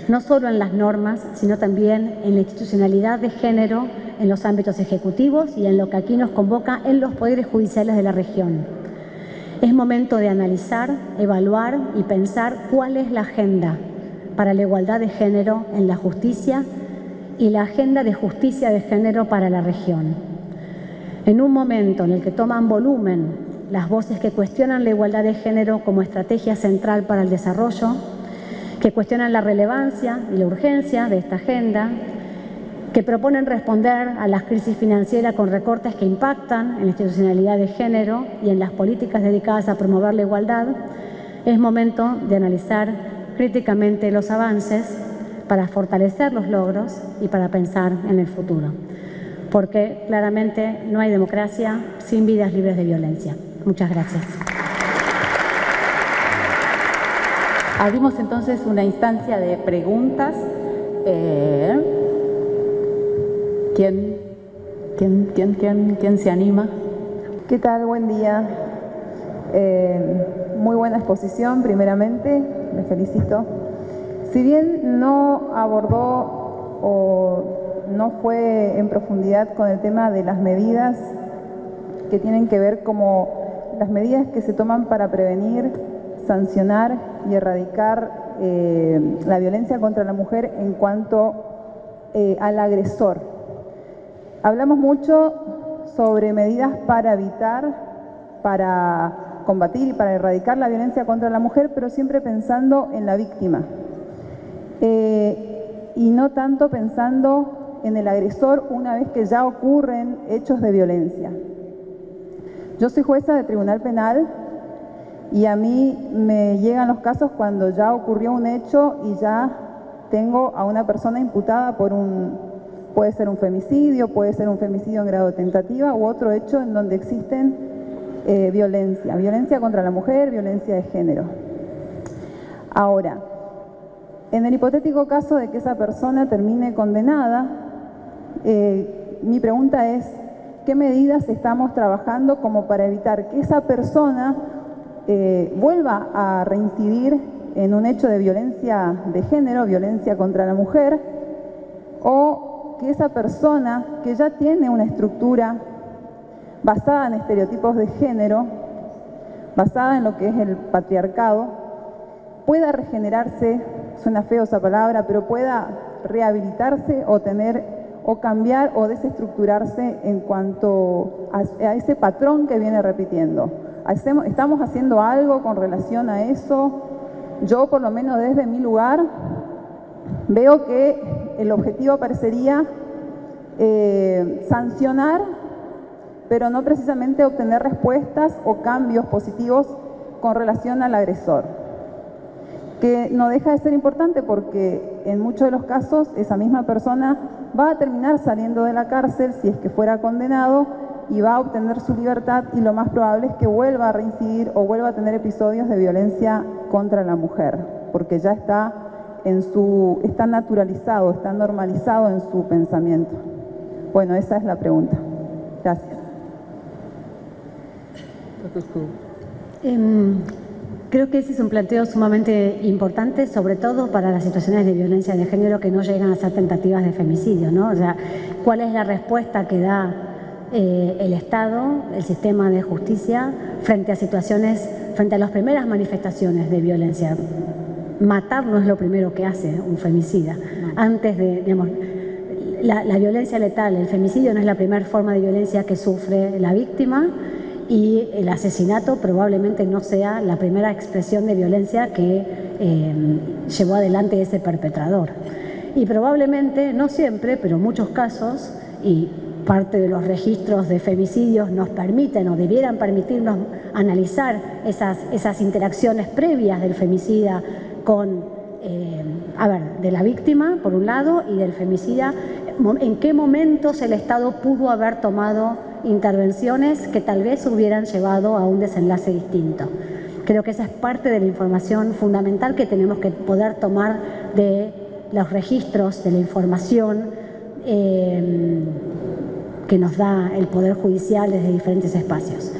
[SPEAKER 2] no solo en las normas, sino también en la institucionalidad de género en los ámbitos ejecutivos y en lo que aquí nos convoca en los poderes judiciales de la región. Es momento de analizar, evaluar y pensar cuál es la agenda para la igualdad de género en la justicia y la agenda de justicia de género para la región. En un momento en el que toman volumen las voces que cuestionan la igualdad de género como estrategia central para el desarrollo, que cuestionan la relevancia y la urgencia de esta agenda, que proponen responder a las crisis financieras con recortes que impactan en la institucionalidad de género y en las políticas dedicadas a promover la igualdad, es momento de analizar críticamente los avances para fortalecer los logros y para pensar en el futuro. Porque claramente no hay democracia sin vidas libres de violencia. Muchas gracias.
[SPEAKER 3] Abrimos entonces una instancia de preguntas. Eh, ¿quién, quién, quién, quién, quién se anima?
[SPEAKER 4] ¿Qué tal? Buen día. Eh, muy buena exposición, primeramente, me felicito. Si bien no abordó o no fue en profundidad con el tema de las medidas que tienen que ver como las medidas que se toman para prevenir, sancionar y erradicar eh, la violencia contra la mujer en cuanto eh, al agresor. Hablamos mucho sobre medidas para evitar, para combatir y para erradicar la violencia contra la mujer, pero siempre pensando en la víctima. Eh, y no tanto pensando en el agresor una vez que ya ocurren hechos de violencia. Yo soy jueza de tribunal penal y a mí me llegan los casos cuando ya ocurrió un hecho y ya tengo a una persona imputada por un, puede ser un femicidio, puede ser un femicidio en grado de tentativa u otro hecho en donde existen eh, violencia, violencia contra la mujer, violencia de género. Ahora, en el hipotético caso de que esa persona termine condenada, eh, mi pregunta es, qué medidas estamos trabajando como para evitar que esa persona eh, vuelva a reincidir en un hecho de violencia de género, violencia contra la mujer, o que esa persona que ya tiene una estructura basada en estereotipos de género, basada en lo que es el patriarcado, pueda regenerarse, suena feo esa palabra, pero pueda rehabilitarse o tener o cambiar o desestructurarse en cuanto a, ese patrón que viene repitiendo. ¿Estamos haciendo algo con relación a eso? Yo, por lo menos desde mi lugar, veo que el objetivo parecería eh, sancionar, pero no precisamente obtener respuestas o cambios positivos con relación al agresor que no deja de ser importante porque en muchos de los casos esa misma persona va a terminar saliendo de la cárcel si es que fuera condenado y va a obtener su libertad y lo más probable es que vuelva a reincidir o vuelva a tener episodios de violencia contra la mujer, porque ya está en su está naturalizado, está normalizado en su pensamiento. Bueno, esa es la pregunta. Gracias.
[SPEAKER 2] Em, Creo que ese es un planteo sumamente importante, sobre todo para las situaciones de violencia de género que no llegan a ser tentativas de femicidio, ¿no? O sea, ¿cuál es la respuesta que da eh, el Estado, el sistema de justicia, frente a situaciones, frente a las primeras manifestaciones de violencia? Matar no es lo primero que hace un femicida. Antes de, digamos, la, la violencia letal, el femicidio no es la primera forma de violencia que sufre la víctima y el asesinato probablemente no sea la primera expresión de violencia que eh, llevó adelante ese perpetrador. Y probablemente, no siempre, pero muchos casos, y parte de los registros de femicidios nos permiten o debieran permitirnos analizar esas, esas interacciones previas del femicida con, eh, a ver, de la víctima, por un lado, y del femicida, en qué momentos el Estado pudo haber tomado intervenciones que tal vez hubieran llevado a un desenlace distinto. Creo que esa es parte de la información fundamental que tenemos que poder tomar de los registros, de la información eh, que nos da el Poder Judicial desde diferentes espacios.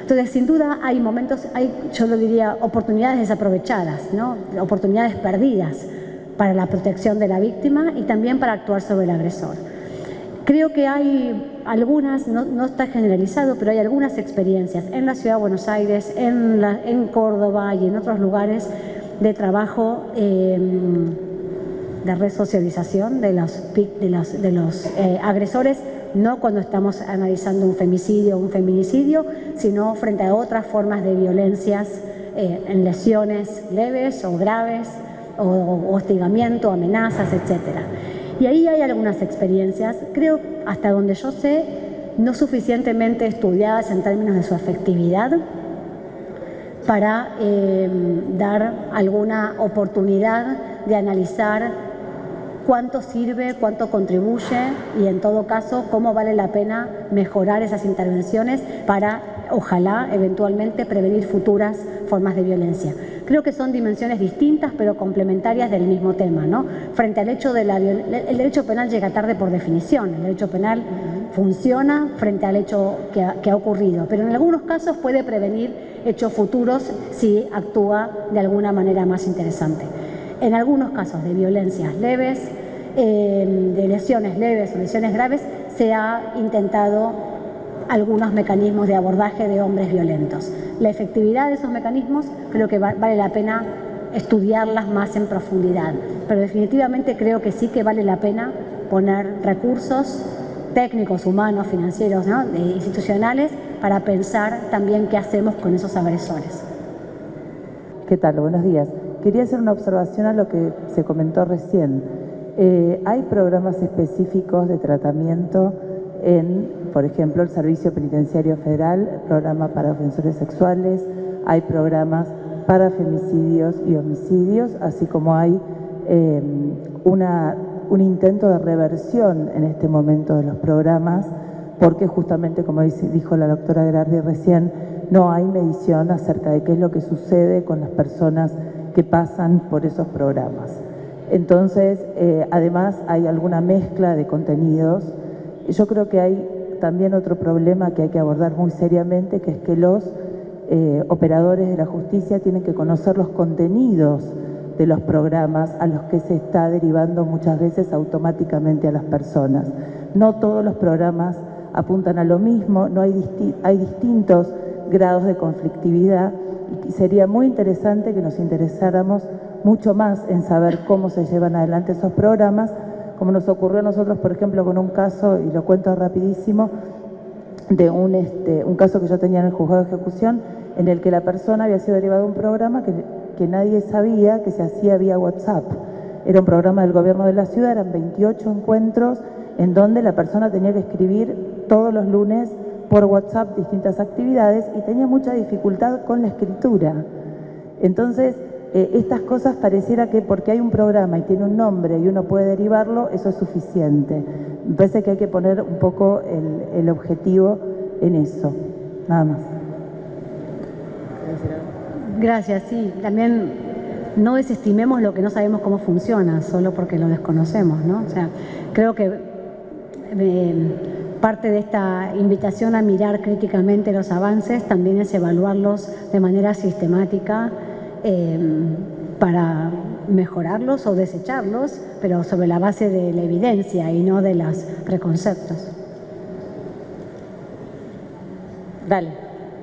[SPEAKER 2] Entonces, sin duda, hay momentos, hay, yo lo diría, oportunidades desaprovechadas, ¿no? oportunidades perdidas para la protección de la víctima y también para actuar sobre el agresor. Creo que hay algunas, no, está generalizado, pero hay algunas experiencias en la Ciudad de Buenos Aires, en, en Córdoba y en otros lugares de trabajo em, de resocialización de los, de de los eh, agresores no cuando estamos analizando un femicidio o un feminicidio, sino frente a otras formas de violencias eh, en lesiones leves o graves, o, hostigamiento, amenazas, etc. Y ahí hay algunas experiencias, creo, hasta donde yo sé, no suficientemente estudiadas en términos de su efectividad para eh, dar alguna oportunidad de analizar cuánto sirve, cuánto contribuye y en todo caso cómo vale la pena mejorar esas intervenciones para, ojalá, eventualmente prevenir futuras formas de violencia. Creo que son dimensiones distintas pero complementarias del mismo tema. ¿no? Frente al hecho de la el derecho penal llega tarde por definición, el derecho penal funciona frente al hecho que ha, ocurrido, pero en algunos casos puede prevenir hechos futuros si actúa de alguna manera más interesante en algunos casos de violencias leves, eh, de lesiones leves o lesiones graves, se ha intentado algunos mecanismos de abordaje de hombres violentos. La efectividad de esos mecanismos creo que vale la pena estudiarlas más en profundidad, pero definitivamente creo que sí que vale la pena poner recursos técnicos, humanos, financieros, institucionales, para pensar también qué hacemos con esos agresores.
[SPEAKER 5] ¿Qué tal? Buenos días. Quería hacer una observación a lo que se comentó recién. Eh, hay programas específicos de tratamiento en, por ejemplo, el Servicio Penitenciario Federal, programa para ofensores sexuales, hay programas para femicidios y homicidios, así como hay em, un intento de reversión en este momento de los programas, porque justamente, como dijo la doctora Gerardi recién, no hay medición acerca de qué es lo que sucede con las personas que pasan por esos programas. Entonces, eh, además hay alguna mezcla de contenidos. Yo creo que hay también otro problema que hay que abordar muy seriamente, que es que los eh, operadores de la justicia tienen que conocer los contenidos de los programas a los que se está derivando muchas veces automáticamente a las personas. No todos los programas apuntan a lo mismo, no hay, hay distintos grados de conflictividad y sería muy interesante que nos interesáramos mucho más en saber cómo se llevan adelante esos programas, como nos ocurrió a nosotros, por ejemplo, con un caso, y lo cuento rapidísimo, de un, este, un caso que yo tenía en el juzgado de ejecución, en el que la persona había sido derivada de un programa que, que nadie sabía que se hacía vía WhatsApp. Era un programa del gobierno de la ciudad, eran 28 encuentros en donde la persona tenía que escribir todos los lunes por WhatsApp distintas actividades y tenía mucha dificultad con la escritura. Entonces, eh, estas cosas pareciera que porque hay un programa y tiene un nombre y uno puede derivarlo, eso es suficiente. Me parece que hay que poner un poco el, objetivo en eso. Nada más.
[SPEAKER 2] Gracias, sí. También no desestimemos lo que no sabemos cómo funciona, solo porque lo desconocemos, ¿no? O sea, creo que eh, parte de esta invitación a mirar críticamente los avances también es evaluarlos de manera sistemática eh, para mejorarlos o desecharlos, pero sobre la base de la evidencia y no de los preconceptos.
[SPEAKER 3] Dale,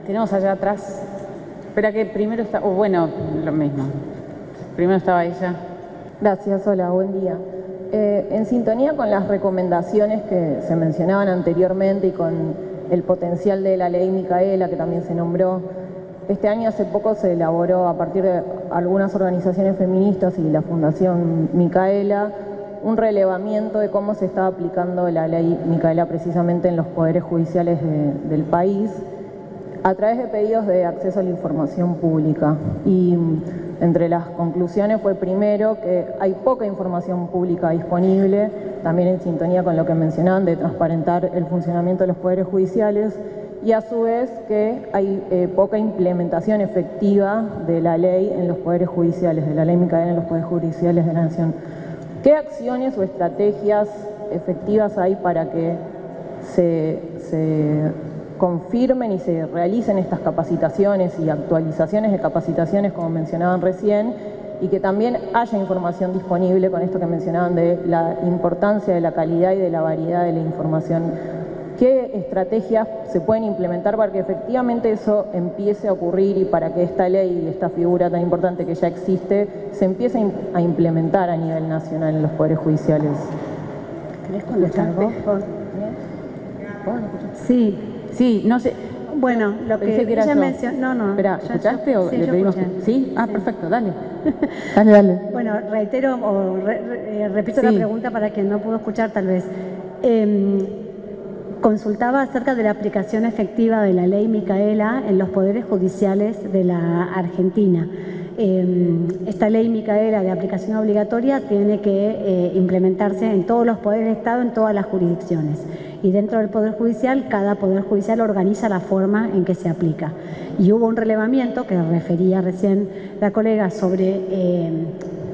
[SPEAKER 3] tenemos allá atrás. Espera que primero está, o bueno, lo mismo. Primero estaba ella.
[SPEAKER 6] Gracias, hola, buen día. Eh, en sintonía con las recomendaciones que se mencionaban anteriormente y con el potencial de la ley Micaela, que también se nombró, este año hace poco se elaboró a partir de algunas organizaciones feministas y la Fundación Micaela un relevamiento de cómo se está aplicando la ley Micaela precisamente en los poderes judiciales del país. a través de pedidos de acceso a la información pública. Y mm, entre las conclusiones fue primero que hay poca información pública disponible, también en sintonía con lo que mencionaban de transparentar el funcionamiento de los poderes judiciales, y a su vez que hay eh, poca implementación efectiva de la ley en los poderes judiciales, de la ley Micaela en los poderes judiciales de la Nación. ¿Qué acciones o estrategias efectivas hay para que se, se confirmen y se realicen estas capacitaciones y actualizaciones de capacitaciones como mencionaban recién y que también haya información disponible con esto que mencionaban de la importancia de la calidad y de la variedad de la información. ¿Qué estrategias se pueden implementar para que efectivamente eso empiece a ocurrir y para que esta ley esta figura tan importante que ya existe se empiece a implementar a nivel nacional en los poderes judiciales?
[SPEAKER 2] ¿Querés contestar vos? Sí,
[SPEAKER 3] Sí, no sé.
[SPEAKER 2] Bueno, lo que,
[SPEAKER 3] que era
[SPEAKER 2] ella
[SPEAKER 3] yo.
[SPEAKER 2] mencionó, no, no.
[SPEAKER 3] Espera, ¿escuchaste
[SPEAKER 2] yo-
[SPEAKER 3] o
[SPEAKER 2] sí,
[SPEAKER 3] le pedimos que- ¿Sí? Ah,
[SPEAKER 2] Sí.
[SPEAKER 3] perfecto, dale. dale, dale.
[SPEAKER 2] Bueno, reitero o re- re- eh, repito la pregunta para quien no pudo escuchar tal vez. Em, consultaba acerca de la aplicación efectiva de la ley Micaela en los poderes judiciales de la Argentina. Em, esta ley Micaela de aplicación obligatoria tiene que eh, implementarse en todos los poderes del Estado, en todas las jurisdicciones. Y dentro del Poder Judicial, cada Poder Judicial organiza la forma en que se aplica. Y hubo un relevamiento que refería recién la colega sobre eh,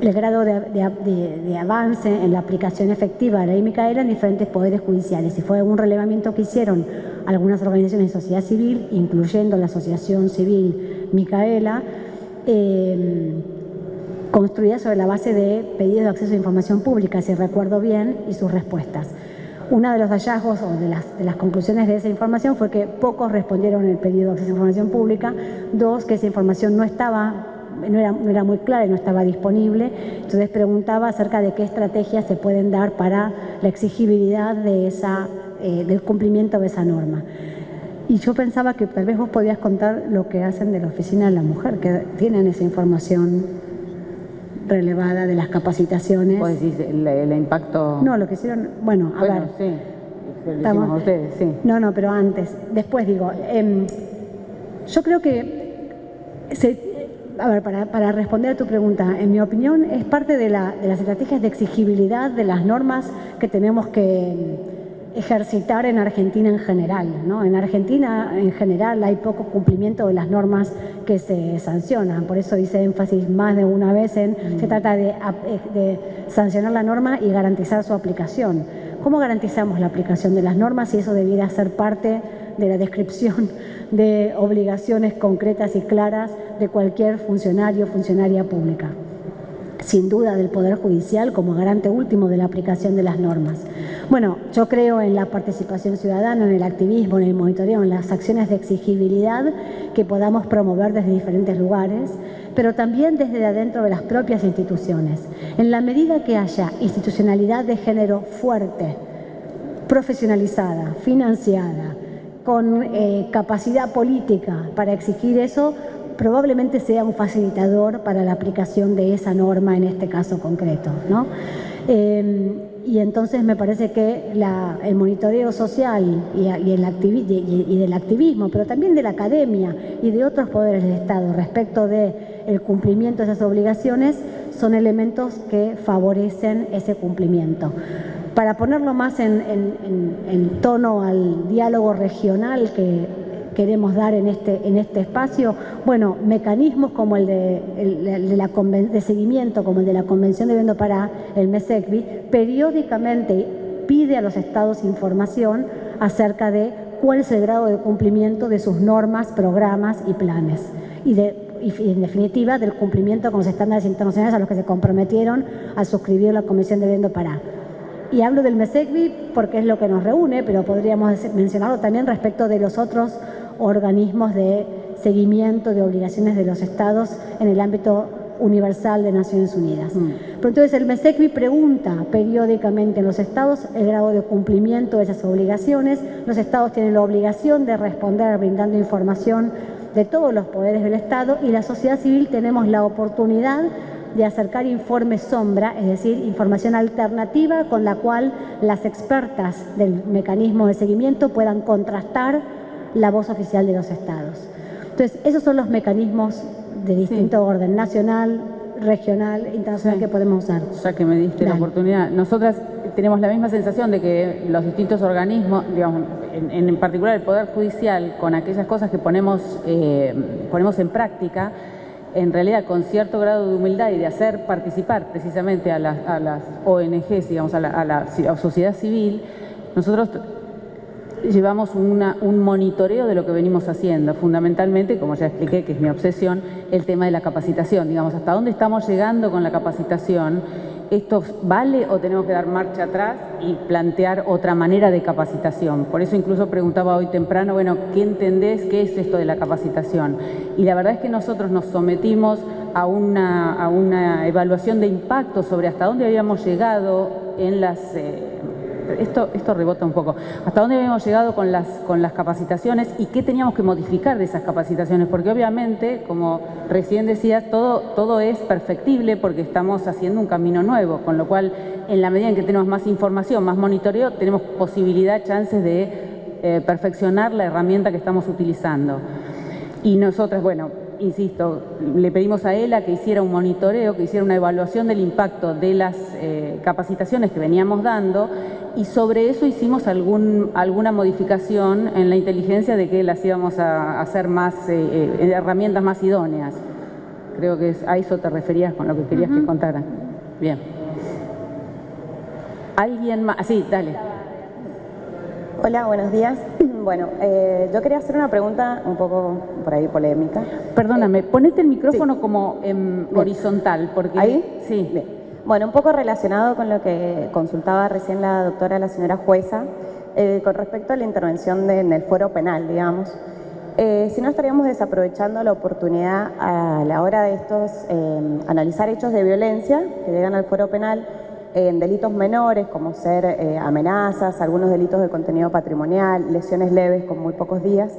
[SPEAKER 2] el grado de, avance en la aplicación efectiva de la ley Micaela en diferentes poderes judiciales. Y fue un relevamiento que hicieron algunas organizaciones de sociedad civil, incluyendo la Asociación Civil Micaela, eh, construida sobre la base de pedidos de acceso a información pública, si recuerdo bien, y sus respuestas. Uno de los hallazgos o de las, de las conclusiones de esa información fue que pocos respondieron el pedido de acceso a información pública, dos, que esa información no estaba, no era, no era muy clara y no estaba disponible, entonces preguntaba acerca de qué estrategias se pueden dar para la exigibilidad de esa, eh, del cumplimiento de esa norma. Y yo pensaba que tal vez vos podías contar lo que hacen de la Oficina de la Mujer, que tienen esa información relevada de las capacitaciones.
[SPEAKER 3] Vos decís el, el impacto.
[SPEAKER 2] No, lo que hicieron, bueno, a
[SPEAKER 3] bueno,
[SPEAKER 2] ver.
[SPEAKER 3] sí.
[SPEAKER 2] Estamos-
[SPEAKER 3] a ustedes, sí.
[SPEAKER 2] No, no, pero antes. Después digo, em, yo creo que, se- a ver, para, para responder a tu pregunta, en mi opinión es parte de, la- de las estrategias de exigibilidad de las normas que tenemos que ejercitar en Argentina en general. ¿no? En Argentina en general hay poco cumplimiento de las normas que se sancionan, por eso hice énfasis más de una vez en, se trata de, eh, de sancionar la norma y garantizar su aplicación. ¿Cómo garantizamos la aplicación de las normas si eso debiera ser parte de la descripción de obligaciones concretas y claras de cualquier funcionario o funcionaria pública? sin duda del Poder Judicial como garante último de la aplicación de las normas. Bueno, yo creo en la participación ciudadana, en el activismo, en el monitoreo, en las acciones de exigibilidad que podamos promover desde diferentes lugares, pero también desde adentro de las propias instituciones. En la medida que haya institucionalidad de género fuerte, profesionalizada, financiada, con eh, capacidad política para exigir eso, probablemente sea un facilitador para la aplicación de esa norma en este caso concreto. ¿no? Eh, y entonces me parece que el monitoreo social y, el del activismo, pero también de la academia y de otros poderes del Estado respecto del el cumplimiento de esas obligaciones son elementos que favorecen ese cumplimiento. Para ponerlo más en, tono al diálogo regional que queremos dar en este, este espacio, bueno, mecanismos como el de, la seguimiento, como el de la Convención de Vendo para el MESECBI, periódicamente pide a los estados información acerca de cuál es el grado de cumplimiento de sus normas, programas y planes. Y en definitiva del cumplimiento con los estándares internacionales a los que se comprometieron al suscribir la Convención de Vendo para. Y hablo del MESECBI porque es lo que nos reúne, pero podríamos mencionarlo también respecto de los otros organismos de seguimiento de obligaciones de los estados en el ámbito universal de Naciones Unidas. Pero entonces el MESECBI pregunta periódicamente en los estados el grado de cumplimiento de esas obligaciones. Los estados tienen la obligación de responder brindando información de todos los poderes del Estado y la sociedad civil tenemos la oportunidad de acercar informes sombra, es decir, información alternativa con la cual las expertas del mecanismo de seguimiento puedan contrastar la voz oficial de los estados. Entonces, esos son los mecanismos de distinto orden, nacional, regional, internacional que podemos usar.
[SPEAKER 3] Ya que me diste la oportunidad, nosotras tenemos la misma sensación de que los distintos organismos, digamos, en, particular el Poder Judicial, con aquellas cosas que ponemos, eh, ponemos en práctica, en realidad con cierto grado de humildad y de hacer participar precisamente a las, a ONGs, digamos, a la, a la sociedad civil, nosotros llevamos un monitoreo de lo que venimos haciendo, fundamentalmente, como ya expliqué, que es mi obsesión, el tema de la capacitación, digamos, hasta dónde estamos llegando con la capacitación, ¿esto vale o tenemos que dar marcha atrás y plantear otra manera de capacitación? Por eso incluso preguntaba hoy temprano, bueno, ¿qué entendés? ¿Qué es esto de la capacitación? Y la verdad es que nosotros nos sometimos a una, a una evaluación de impacto sobre hasta dónde habíamos llegado en las... Eh, esto, rebota un poco. ¿Hasta dónde habíamos llegado con las, capacitaciones y qué teníamos que modificar de esas capacitaciones? Porque obviamente, como recién decías, todo, todo es perfectible porque estamos haciendo un camino nuevo, con lo cual, en la medida en que tenemos más información, más monitoreo, tenemos posibilidad, chances de eh, perfeccionar la herramienta que estamos utilizando. Y nosotras, bueno, insisto, le pedimos a ELA que hiciera un monitoreo, que hiciera una evaluación del impacto de las eh, capacitaciones que veníamos dando y sobre eso hicimos algún, alguna modificación en la inteligencia de que las íbamos a hacer más, eh, eh, herramientas más idóneas. Creo que a eso te referías con lo que querías que contara. Bien. ¿Alguien más? Sí, dale.
[SPEAKER 7] Hola, buenos días. Bueno, eh, yo quería hacer una pregunta un poco por ahí polémica.
[SPEAKER 3] Perdóname, ponete el micrófono como en horizontal, porque...
[SPEAKER 7] ¿Ahí?
[SPEAKER 3] Sí.
[SPEAKER 7] Bien. Bueno, un poco relacionado con lo que consultaba recién la doctora, la señora jueza, eh, con respecto a la intervención en el foro penal, digamos. Eh, si no estaríamos desaprovechando la oportunidad a la hora de estos analizar hechos de violencia que llegan al foro penal en delitos menores como ser eh, amenazas, algunos delitos de contenido patrimonial, lesiones leves con muy pocos días,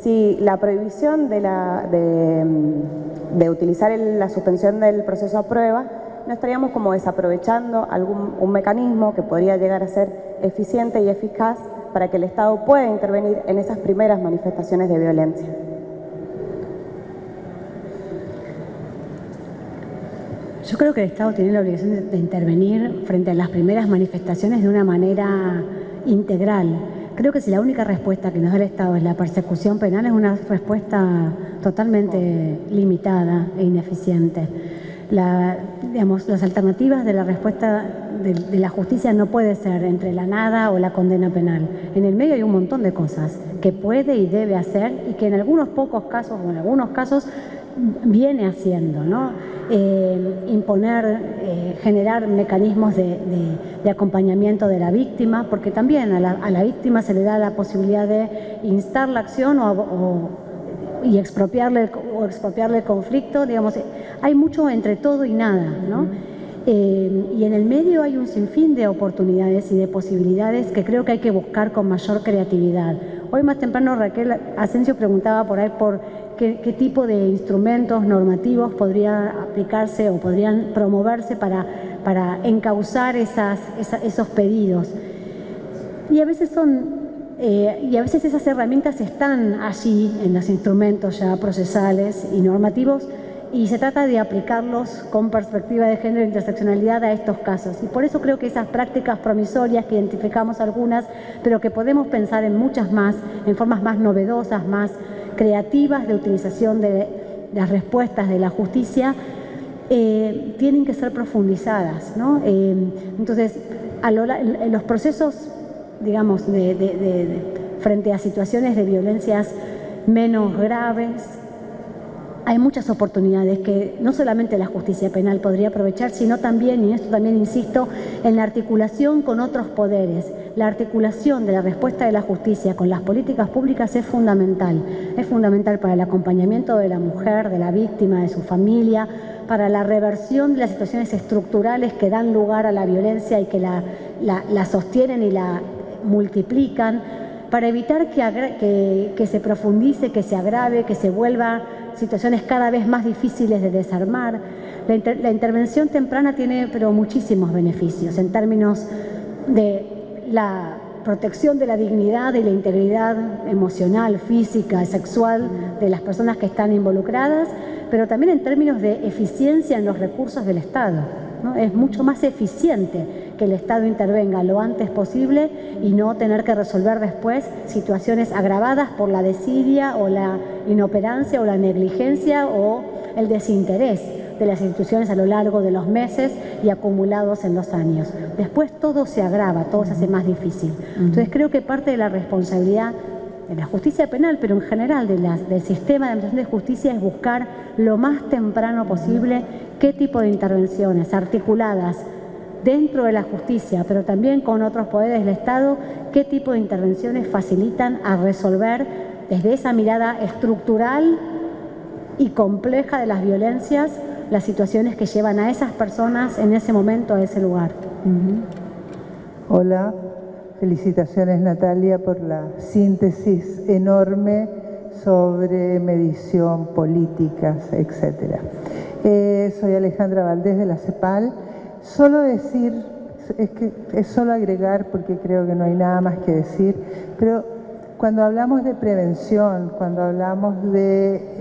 [SPEAKER 7] si la prohibición de, la, de, mm, de utilizar la suspensión del proceso a prueba, no estaríamos como desaprovechando algún un mecanismo que podría llegar a ser eficiente y eficaz para que el Estado pueda intervenir en esas primeras manifestaciones de violencia.
[SPEAKER 2] Yo creo que el Estado tiene la obligación de, intervenir frente a las primeras manifestaciones de una manera integral. Creo que si la única respuesta que nos da el Estado es la persecución penal, es una respuesta totalmente limitada e ineficiente. digamos, las alternativas de la respuesta de, la justicia no puede ser entre la nada o la condena penal. En el medio hay un montón de cosas que puede y debe hacer y que en algunos pocos casos o en algunos casos viene haciendo, ¿no? Eh, imponer, eh, generar mecanismos de, acompañamiento de la víctima, porque también a la, víctima se le da la posibilidad de instar la acción o, y expropiarle, o expropiarle el conflicto, digamos, hay mucho entre todo y nada, ¿no? Eh, y en el medio hay un sinfín de oportunidades y de posibilidades que creo que hay que buscar con mayor creatividad. Hoy más temprano Raquel Asensio preguntaba por ahí por qué, tipo de instrumentos normativos podría aplicarse o podrían promoverse para, para encauzar esas, esos pedidos. Y a veces son eh, y a veces esas herramientas están allí en los instrumentos ya procesales y normativos y se trata de aplicarlos con perspectiva de género e interseccionalidad a estos casos. Y por eso creo que esas prácticas promisorias, que identificamos algunas, pero que podemos pensar en muchas más, en formas más novedosas, más creativas de utilización de las respuestas de la justicia eh, tienen que ser profundizadas. ¿no? Eh, entonces, a en los procesos, digamos, de, frente a situaciones de violencias menos graves, hay muchas oportunidades que no solamente la justicia penal podría aprovechar, sino también, y esto también insisto, en la articulación con otros poderes. La articulación de la respuesta de la justicia con las políticas públicas es fundamental. Es fundamental para el acompañamiento de la mujer, de la víctima, de su familia, para la reversión de las situaciones estructurales que dan lugar a la violencia y que la, la, sostienen y la multiplican, para evitar que, que se profundice, que se agrave, que se vuelva situaciones cada vez más difíciles de desarmar. La, intervención temprana tiene pero muchísimos beneficios en términos de la protección de la dignidad y la integridad emocional, física sexual de las personas que están involucradas, pero también en términos de eficiencia en los recursos del Estado. Es mucho más eficiente que el Estado intervenga lo antes posible y no tener que resolver después situaciones agravadas por la desidia o la inoperancia o la negligencia o el desinterés de las instituciones a lo largo de los meses y acumulados en los años. Después todo se agrava, todo se hace más difícil. Entonces creo que parte de la responsabilidad de la justicia penal, pero en general de del sistema de administración de justicia es buscar lo más temprano posible qué tipo de intervenciones articuladas dentro de la justicia, pero también con otros poderes del Estado, qué tipo de intervenciones facilitan a resolver desde esa mirada estructural y compleja de las violencias las situaciones que llevan a esas personas en ese momento a ese lugar.
[SPEAKER 8] Hola, felicitaciones Natalia por la síntesis enorme sobre medición, políticas, etc. Eh, soy Alejandra Valdés de la CEPAL. Solo decir, es que es solo agregar porque creo que no hay nada más que decir, pero cuando hablamos de prevención, cuando hablamos de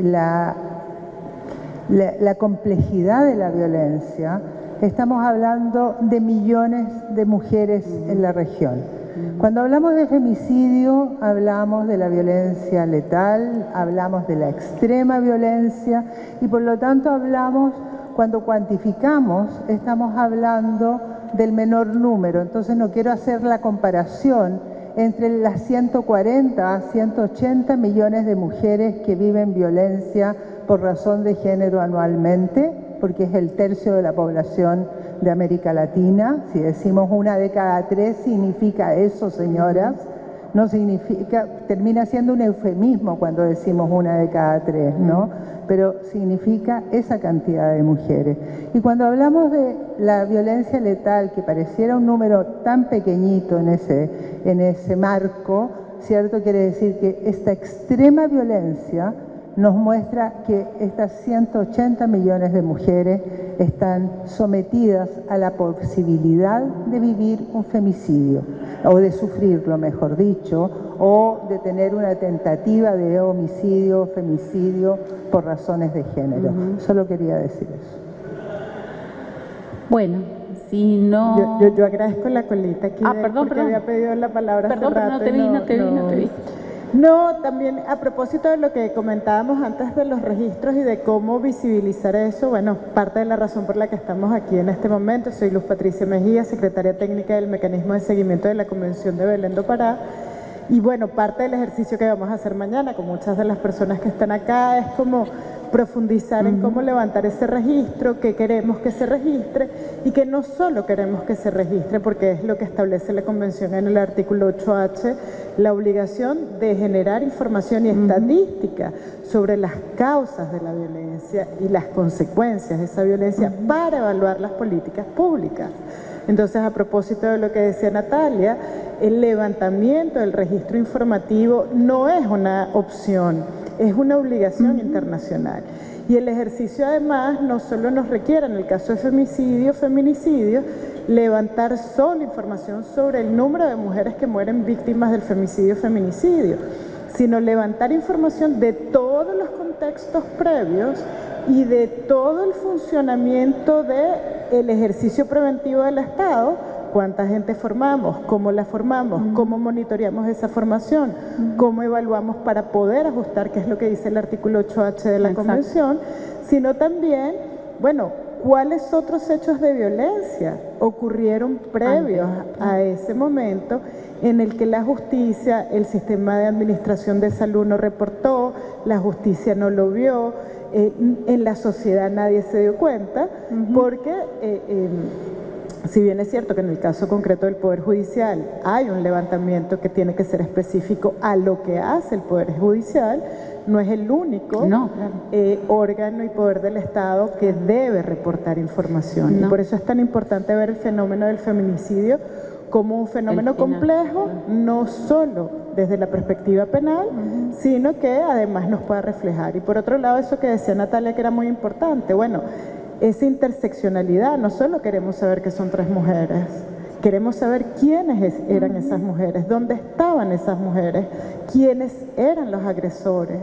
[SPEAKER 8] la complejidad de la violencia, estamos hablando de millones de mujeres en la región. Cuando hablamos de femicidio, hablamos de la violencia letal, hablamos de la extrema violencia y por lo tanto hablamos, cuando cuantificamos, estamos hablando del menor número. Entonces no quiero hacer la comparación entre las 140 a 180 millones de mujeres que viven violencia por razón de género anualmente, porque es el tercio de la población de América Latina. Si decimos una de cada tres, significa eso, señoras. No significa, termina siendo un eufemismo cuando decimos una de cada tres, ¿no? Pero significa esa cantidad de mujeres. Y cuando hablamos de la violencia letal, que pareciera un número tan pequeñito en ese, en ese marco, ¿cierto? Quiere decir que esta extrema violencia nos muestra que estas 180 millones de mujeres están sometidas a la posibilidad de vivir un femicidio, o de sufrirlo, mejor dicho, o de tener una tentativa de homicidio, femicidio por razones de género. Solo quería decir eso.
[SPEAKER 3] Bueno, si no...
[SPEAKER 9] Yo, agradezco la colita aquí
[SPEAKER 3] ah, perdón,
[SPEAKER 9] porque había pedido la palabra
[SPEAKER 3] perdón,
[SPEAKER 9] hace
[SPEAKER 3] no te vi, no, te vi, no te vi.
[SPEAKER 9] No, también a propósito de lo que comentábamos antes de los registros y de cómo visibilizar eso, bueno, parte de la razón por la que estamos aquí en este momento, soy Luz Patricia Mejía, secretaria técnica del Mecanismo de Seguimiento de la Convención de Belén do Pará, y bueno, parte del ejercicio que vamos a hacer mañana con muchas de las personas que están acá es como profundizar en cómo levantar ese registro, que queremos que se registre y que no solo queremos que se registre, porque es lo que establece la Convención en el artículo 8H, la obligación de generar información y estadística sobre las causas de la violencia y las consecuencias de esa violencia para evaluar las políticas públicas. Entonces, a propósito de lo que decía Natalia, el levantamiento del registro informativo no es una opción, es una obligación internacional. Y el ejercicio además no solo nos requiere, en el caso de femicidio, feminicidio, levantar solo información sobre el número de mujeres que mueren víctimas del femicidio, feminicidio, sino levantar información de todos los contextos previos y de todo el funcionamiento del ejercicio preventivo del Estado, cuánta gente formamos, cómo la formamos, cómo monitoreamos esa formación, cómo evaluamos para poder ajustar, que es lo que dice el artículo 8H de la Convención, sino también, bueno, cuáles otros hechos de violencia ocurrieron previos a ese momento en el que la justicia, el sistema de administración de salud no reportó, la justicia no lo vio, eh, en la sociedad nadie se dio cuenta, porque eh, em, si bien es cierto que en el caso concreto del Poder Judicial hay un levantamiento que tiene que ser específico a lo que hace el Poder Judicial, no es el único eh, órgano y poder del Estado que debe reportar información. Y por eso es tan importante ver el fenómeno del feminicidio como un fenómeno complejo, no solo desde la perspectiva penal, sino que además nos pueda reflejar. Y por otro lado, eso que decía Natalia que era muy importante, bueno, esa interseccionalidad, no solo queremos saber que son tres mujeres, Queremos saber quiénes eran esas mujeres, dónde estaban esas mujeres, quiénes eran los agresores.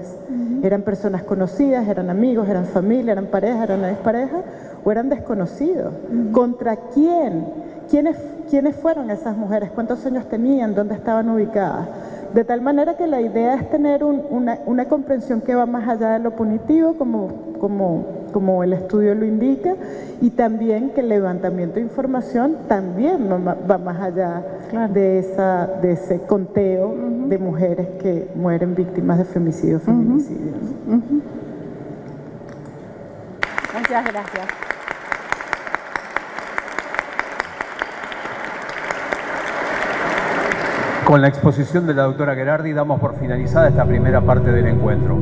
[SPEAKER 9] ¿Eran personas conocidas, eran amigos, eran familia, eran pareja, eran expareja o eran desconocidos? ¿Contra quién? ¿Quiénes, ¿Quiénes fueron esas mujeres? ¿Cuántos años tenían? ¿Dónde estaban ubicadas? De tal manera que la idea es tener una, comprensión que va más allá de lo punitivo, como, como, como, el estudio lo indica, y también que el levantamiento de información también va, más allá de, esa, de ese conteo de mujeres que mueren víctimas de femicidio o feminicidio.
[SPEAKER 3] Muchas gracias.
[SPEAKER 1] Con la exposición de la doctora Gerardi damos por finalizada esta primera parte del encuentro.